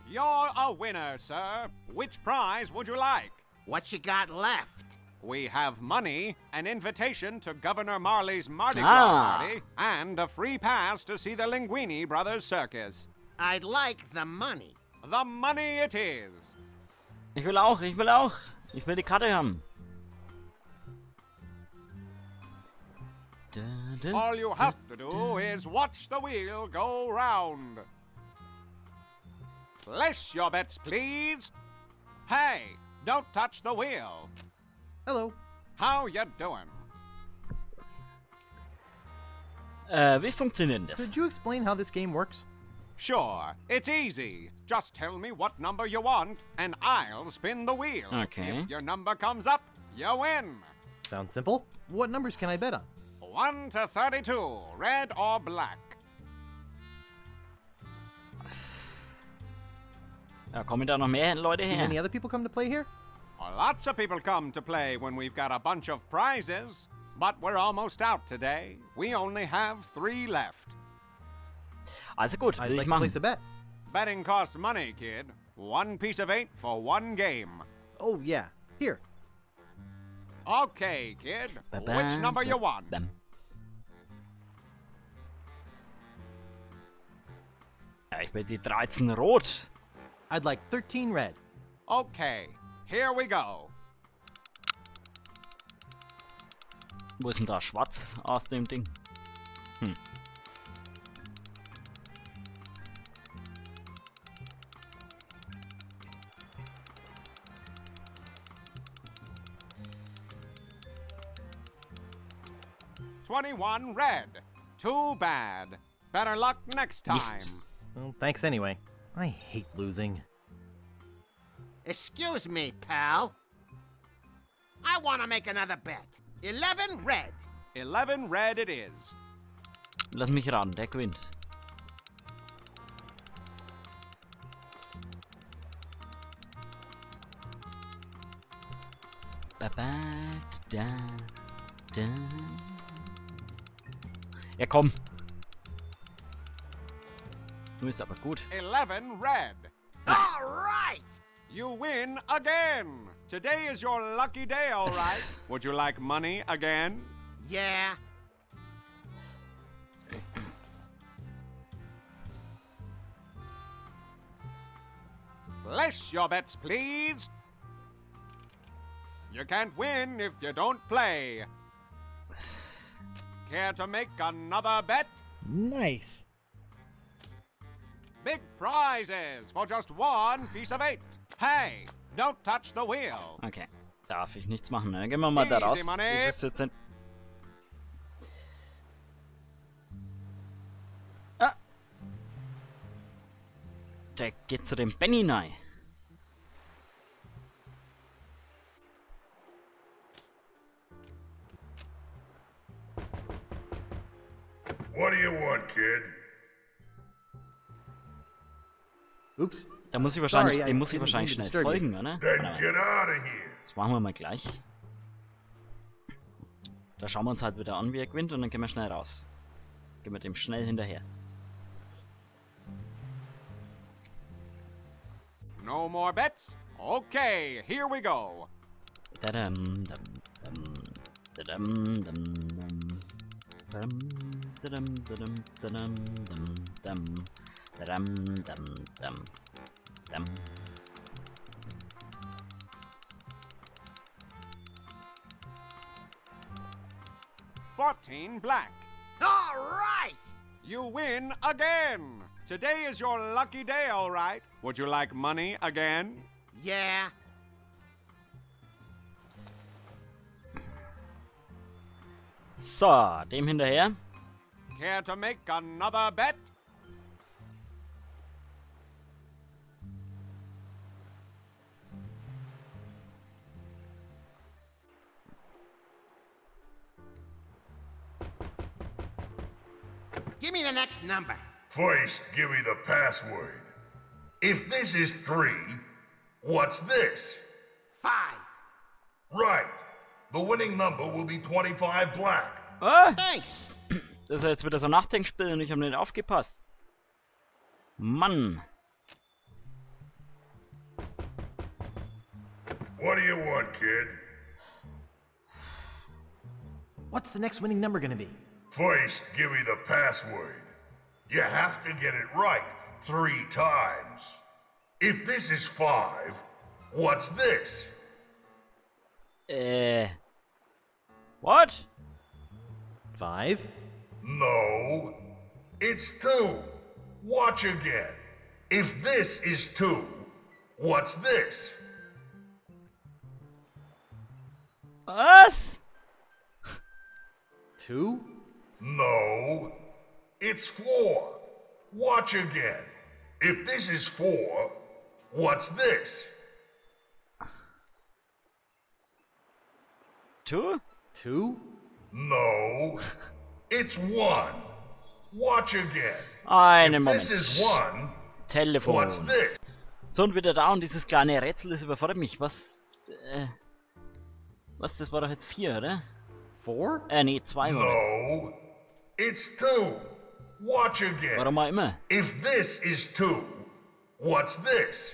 You're a winner, sir. Which prize would you like? What you got left? We have money, an invitation to Governor Marley's Mardi Gras Ah. party, and a free pass to see the Linguini Brothers Circus. I'd like the money. The money it is. Ich will auch, ich will auch. Ich will die Karte haben. Da, da, All you have to do is watch the wheel go round. Place your bets, please. Hey, don't touch the wheel. Hello. How you doing? Äh, wie funktioniert denn das? Could you explain how this game works? Sure, it's easy. Just tell me what number you want, and I'll spin the wheel. Okay. If your number comes up, you win. Sounds simple. What numbers can I bet on? 1 to 32, red or black. Ja, er kommen da noch mehr Leute Do her? any other people come to play here? Lots of people come to play when we've got a bunch of prizes, but we're almost out today. We only have three left. Also gut, I'd will like ich to place machen. a bet. Betting costs money, kid. One piece of eight for one game. Oh, yeah. Here. Okay, kid. Ba- Which ba- number you ba- want? bam. Ja, ich will die 13 rot. I'd like 13 red. Okay, here we go. Wo ist denn da schwarz auf dem Ding? Hm. Twenty-one red. Too bad. Better luck next time. Well, thanks anyway. I hate losing. Excuse me, pal. I want to make another bet. 11 red. Eleven red it is. Lass mich raten, der gewinnt. Ba, ba, da, da. Ja, komm. Du bist aber gut. Eleven red. All right! You win again. Today is your lucky day, all right. Would you like money again? Yeah. Place your bets, please. You can't win if you don't play. Care to make another bet? Nice. Big prizes for just one piece of eight. Hey, don't touch the wheel. Okay, darf ich nichts machen. Dann gehen wir mal da Easy raus. money. Wie viel sind- Ah. Der geht zu dem Benny rein. What do you want, kid? Oops. Da muss ich wahrscheinlich, Sorry, dem muss ich wahrscheinlich schnell folgen, oder? Then Warte mal. get out of here. Das machen wir mal gleich. Da schauen wir uns halt wieder an, wie er gewinnt und dann gehen wir schnell raus. Gehen wir dem schnell hinterher. No more bets? Okay, here we go. Dadam, dam, dam, dadam, dam, dam. Dam, dadam, dadam, dadam, dam, dam. Dadam, dam, dam, dam. Fourteen black. All right! You win again. Today is your lucky day, all right. Would you like money again? Yeah. So, dem hinterher. Care to make another bet? Give me the next number. First, give me the password. If this is three, what's this? Five. Right. The winning number will be 25 black. Ah, Thanks. Das ist jetzt wieder so ein Nachdenkspiel und ich habe nicht aufgepasst. Mann. What do you want, kid? What's the next winning number gonna be? First, give me the password. You have to get it right three times. If this is five, what's this? Äh. What? Five? No, it's two. Watch again. If this is two, what's this? Us? Two? No, it's four. Watch again. If this is four, what's this? Two? Two? No, it's one. Watch again. Einen Moment. this is one, Telefon. what's this? So und wieder da und dieses kleine Rätsel, das überfordert mich. Was. Äh. Was, das war doch jetzt vier, oder? Four? Äh, nee, zwei war das. No, it's two. Watch again. Warum auch immer. If this is two, what's this?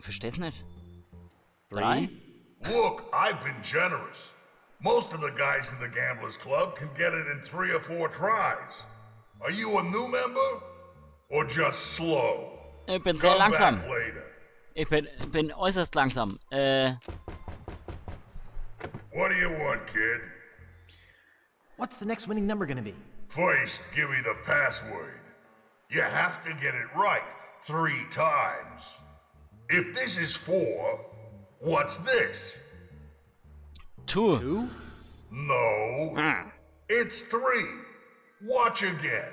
Versteh's nicht. Three? Drei? Look, I've been generous. Most of the guys in the Gamblers Club can get it in three or four tries. Are you a new member? Or just slow? Ich bin sehr Come langsam. back later. Ich bin, bin äußerst langsam. Äh. What do you want, kid? What's the next winning number gonna be? First, give me the password. You have to get it right three times. If this is four, what's this? Two. Two? No, Ah. it's three. Watch again.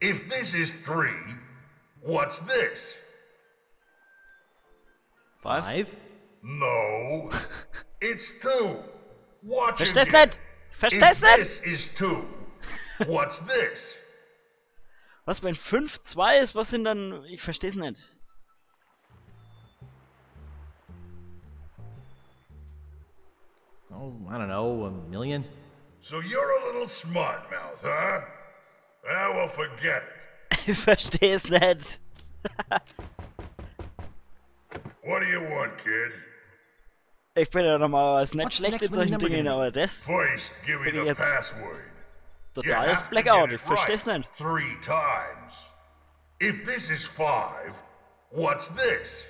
If this is three, what's this? Five? Five? No, it's two. Watch Verstehst again. nicht? Verstehst If nicht? this is two, what's this? Was, wenn 5, 2 ist, was sind dann. Ich versteh's nicht. Oh, I don't know, a million? So you're a little smart mouth, huh? Ah, well, forget it. Ich versteh's nicht. What do you want, kid? Ich bin ja normalerweise nicht What's the schlecht next in solchen number Dingen, gonna aber das. First, give me Bin the password. You Totales have to Blackout, get ich it versteh's right nicht. Three times. If this is five, what's this?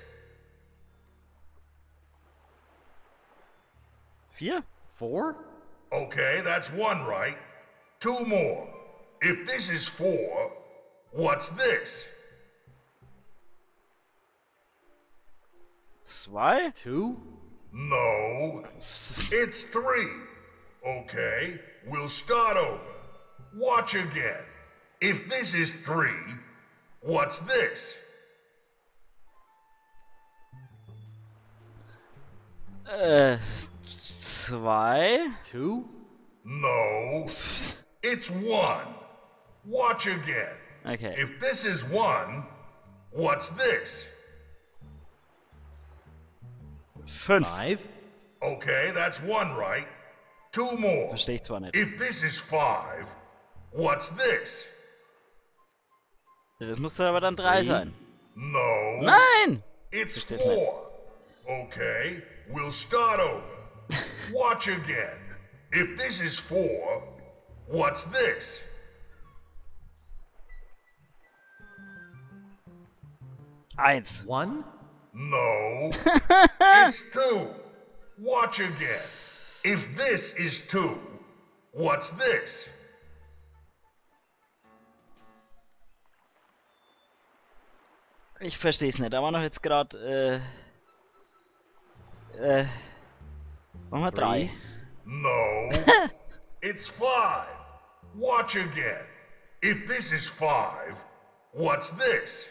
Vier? Four? Okay, that's one right. Two more. If this is four, what's this? Zwei? Two? No, it's three. Okay, we'll start over. Watch again. If this is three, what's this? Äh. Zwei? Two? No, it's one. Watch again. Okay. If this is one, what's this? Fünf. Five. Okay, that's one right. Two more. Verstehe ich zwar nicht. If this is five, what's this? Das muss aber dann drei Three. sein. No. Nein! It's Versteh's nicht. four. Okay, we'll start over. Watch again. If this is four, what's this? Eins. One. No. it's two. Watch again. If this is two, what's this? Ich verstehe es nicht. Da war noch jetzt gerade. Äh. Äh. Machen wir drei. No. it's five. Watch again. If this is five, what's this?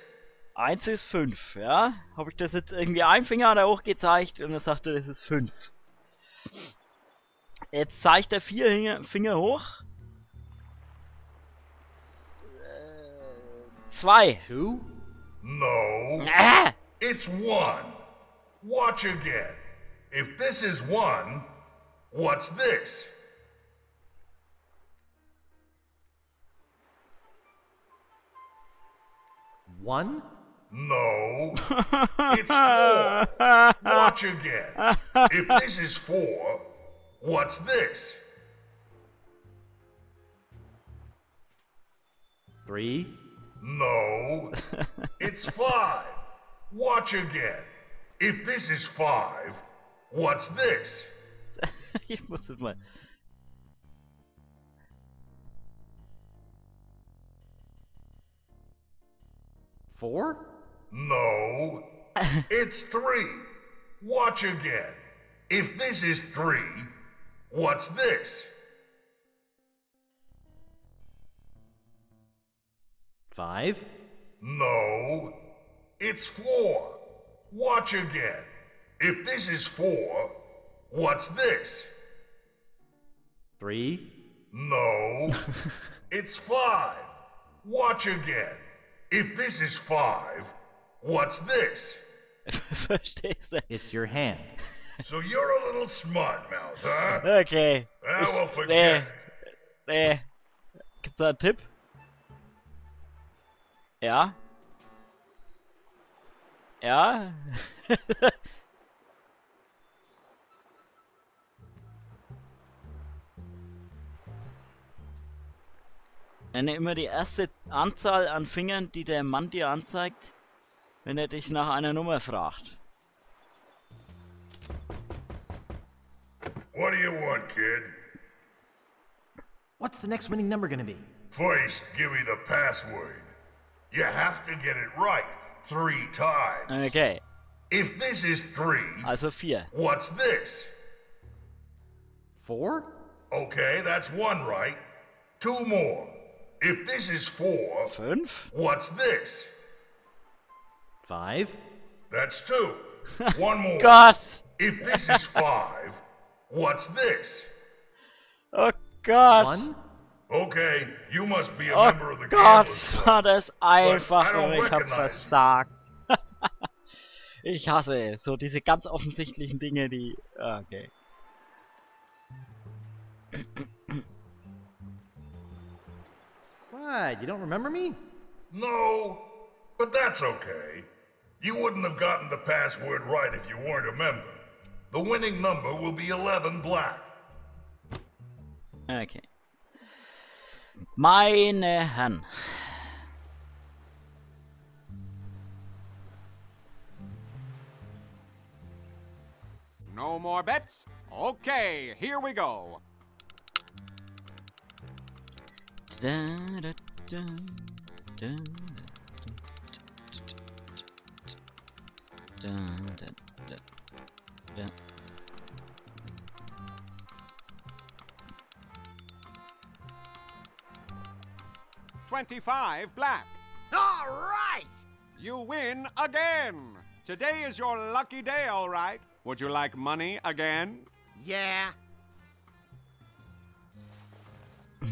Eins ist fünf, ja? Habe ich das jetzt irgendwie ein Finger da hochgezeigt und er sagte, das ist fünf. Jetzt zeigt er vier Finger hoch. Äh, Zwei. Two. No. Ah! It's one. Watch again. If this is one, what's this? One. No. It's four. Watch again. If this is four, what's this? Three. No. It's five. Watch again. If this is five, what's this? ich muss das mal. Four. No. It's three. Watch again. If this is three, what's this? Five. No. It's four. Watch again. If this is four, what's this? Three. No. it's five. Watch again. If this is five, what's this? Verstehst du? It's your hand. So you're a little smart mouth, huh? Okay. Ah, Ich- well, forget it. Nee. Gibt's da einen Tipp? Ja? Ja? Nenne immer die erste Anzahl an Fingern, die der Mann dir anzeigt, wenn er dich nach einer Nummer fragt. What do you want, kid? What's the next winning number gonna be? First, give me the password. You have to get it right three times. Okay, If this is three, also vier. what's this? Four. Okay, that's one right. Two more. If this is four, Fünf. what's this? Five. That's two. One more. Gott! If this is five, what's this? Oh Gott! One. Okay, you must be a Oh member of the Gott, Gamblers Club. war das einfach I don't und ich hab recognize you. versagt. ich hasse so diese ganz offensichtlichen Dinge, die... Okay. What? You don't remember me? No, but that's okay. You wouldn't have gotten the password right if you weren't a member. The winning number will be 11 black. Okay. Meine Herren. Uh, no more bets? Okay, here we go. Da, da, da, da, da, da, da, da. Twenty-five black. All right! You win again. Today is your lucky day, all right. Would you like money again? Yeah,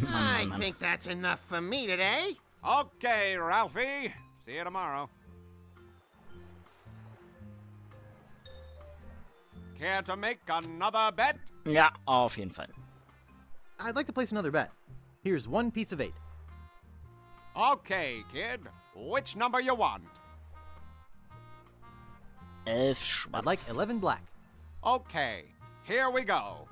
I Mann, Mann. think that's enough for me today. Okay, Ralphie. See you tomorrow. Care to make another bet? Ja, auf jeden Fall. I'd like to place another bet. Here's one piece of eight. Okay, kid. Which number you want? Elf schwarz. I'd like 11 black. Okay, here we go.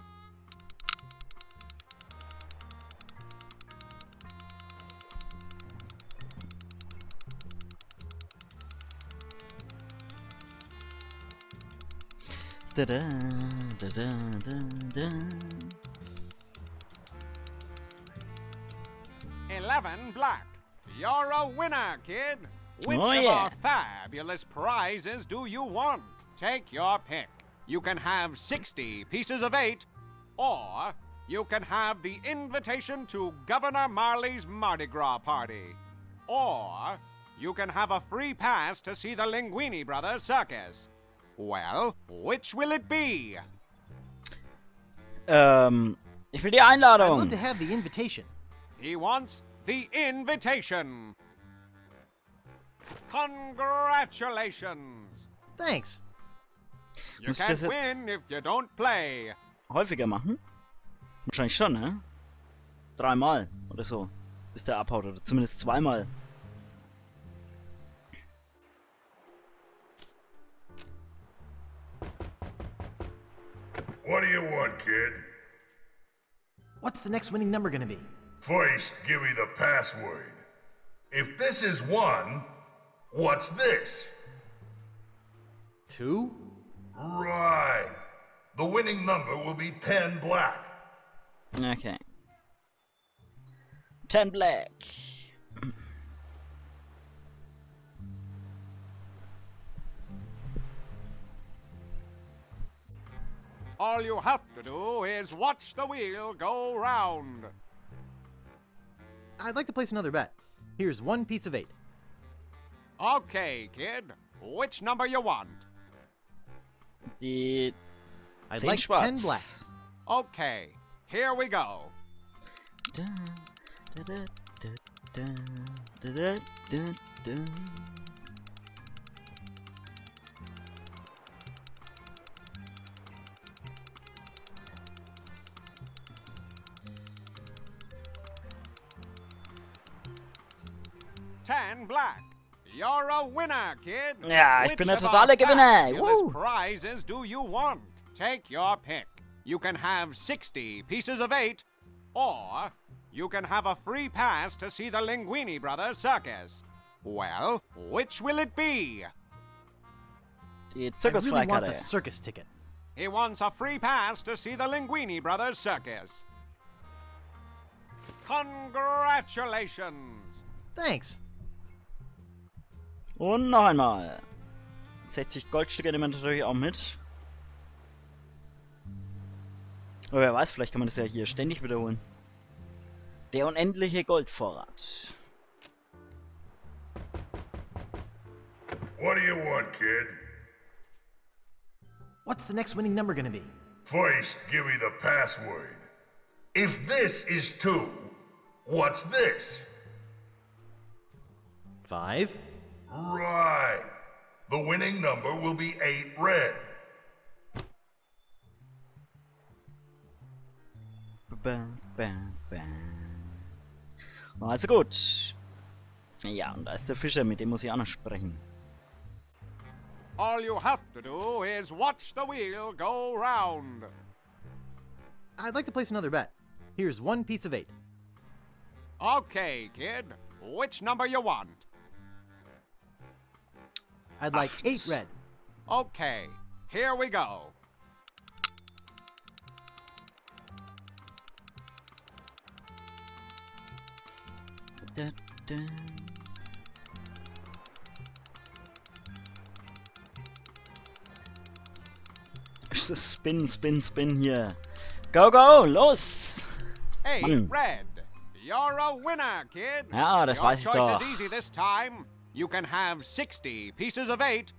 Da -da, da -da, da -da. Eleven black. You're a winner, kid. Oh, Which Oh, of our fabulous prizes do you want? Take your pick. You can have 60 pieces of eight, or you can have the invitation to Governor Marley's Mardi Gras party. Or you can have a free pass to see the Linguini Brothers circus. Well, which will it be? Ähm, ich will die I'd love Einladung. to have the invitation. He wants the invitation. Congratulations! Thanks. You Muss ich can't win if you don't play. Häufiger machen? Wahrscheinlich schon, ne? Dreimal oder so. Bis der abhaut. Oder zumindest zweimal. What do you want, kid? What's the next winning number gonna be? First, give me the password. If this is one, what's this? Two? Right. The winning number will be 10 black. Okay. Ten Black. All you have to do is watch the wheel go round. I'd like to place another bet. Here's one piece of eight. Okay, kid. Which number you want? Die I'd 10 like schwarz. 10 black. Okay, here we go. Da, da, da, You're a winner, kid. Ja, ich Which bin der of our totale Gewinner. fabulous Woo. prizes do you want? Take your pick. You can have 60 pieces of eight, or you can have a free pass to see the Linguini Brothers circus. Well, which will it be? Die I really want Zirkusfreikarte. the circus ticket. He wants a free pass to see the Linguini Brothers circus. Congratulations! Thanks. Und noch einmal. 60 Goldstücke nehmen wir natürlich auch mit. Aber wer weiß, vielleicht kann man das ja hier ständig wiederholen. Der unendliche Goldvorrat. What do you want, kid? What's the next winning number gonna be? First, give me the password. If this is two, what's this? Five? Right. The winning number will be eight red. Bam, bam, bam. Also gut. Ja, und da ist der Fischer, mit dem muss ich auch noch sprechen. All you have to do is watch the wheel go round. I'd like to place another bet. Here's one piece of eight. Okay, kid. Which number you want? I'd like eight ah. red. Okay, here we go. Da, da. Spin, spin, spin here. Go, go, los! Hey, Mann. Hmm. Red, you're a winner, kid. Ah, ja, das Your weiß ich choice doch. is easy this time. You can have 60 pieces of eight.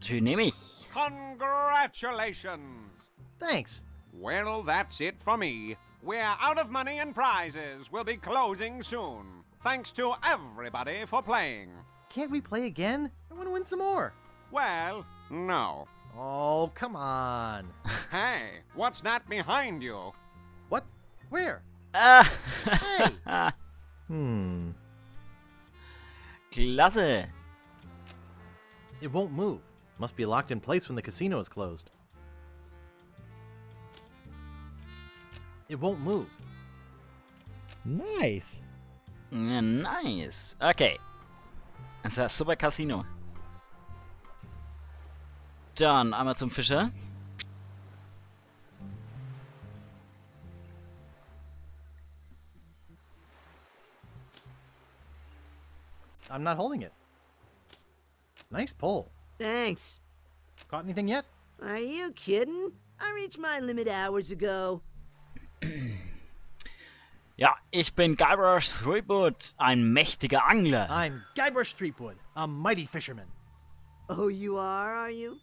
Die nehme ich. Congratulations. Thanks. Well, that's it for me. We're out of money and prizes. We'll be closing soon. Thanks to everybody for playing. Can't we play again? I want to win some more. Well, no. Oh, come on. Hey, what's that behind you? What? Where? Ah. Hey. Hmm. Klasse. It won't move. Must be locked in place when the casino is closed. It won't move. Nice. Ja, nice. Okay. Das ist ja super Casino. Dann einmal zum Fischer. I'm not holding it. Nice pull. Thanks. Caught anything yet? Are you kidding? I reached my limit hours ago. Ja, ich bin Guybrush Threepwood, ein mächtiger Angler. I'm Guybrush Threepwood, a mighty fisherman. Oh, you are, are you?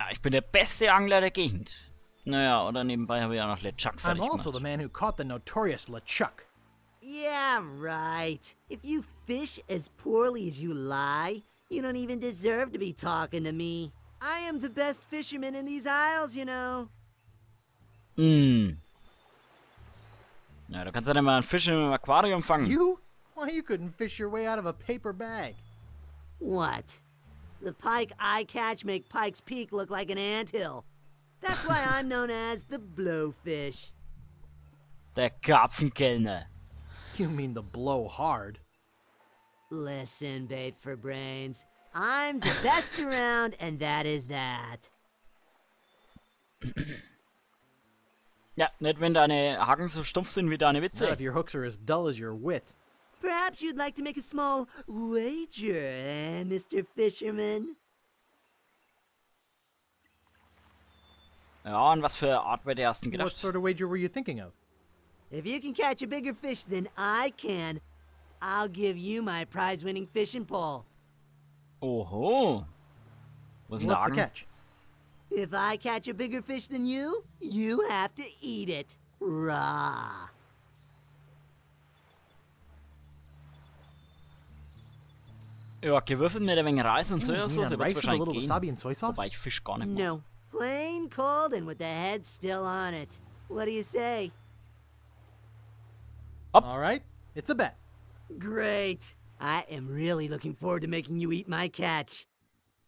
Ja, ich bin der beste Angler der Gegend. Naja, oder nebenbei habe ich auch noch LeChuck I'm fertig also the man who caught the notorious LeChuck. Yeah, right. If you fish as poorly as you lie, you don't even deserve to be talking to me. I am the best fisherman in these isles, you know. Hm. Ja, du kannst ja nicht mal einen Fisch im Aquarium fangen. You? Why, you couldn't fish your way out of a paper bag. What? The pike I catch make Pike's Peak look like an anthill. That's why I'm known as the blowfish. Der Karpfenkellner. You mean the blow hard. Listen, bait for brains. I'm the best around, and that is that. Ja, nicht wenn deine Haken so stumpf sind wie deine Not Witze. if your hooks are as dull as your wit. Perhaps you'd like to make a small wager, eh, Mr. Fisherman? Ja, und was für Art Wette hast du denn What sort of wager were you thinking of? If you can catch a bigger fish than I can, I'll give you my prize winning fishing pole. Oho. Wo ist denn der What's the catch? If I catch a bigger fish than you, you have to eat it raw. Ja, gewürfelt mit ein wenig Reis und Mm, Sojasauce mean on wird's rice with a wahrscheinlich little gehen. wasabi and soy sauce? Wobei ich Fisch gar nicht mag. No, plain cold and with the head still on it. What do you say? All right, it's a bet. Great. I am really looking forward to making you eat my catch.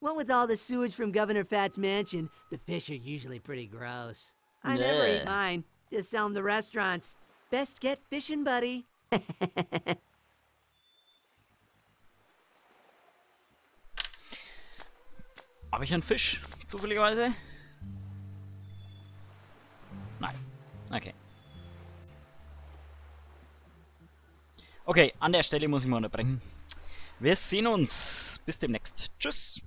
What with all the sewage from Governor Phatt's mansion, the fish are usually pretty gross. I never eat mine, just sell them to restaurants. Best get fishing, buddy. Habe ich einen Fisch, zufälligerweise? Nein. Okay. Okay, an der Stelle muss ich mal unterbrechen. Wir sehen uns. Bis demnächst. Tschüss.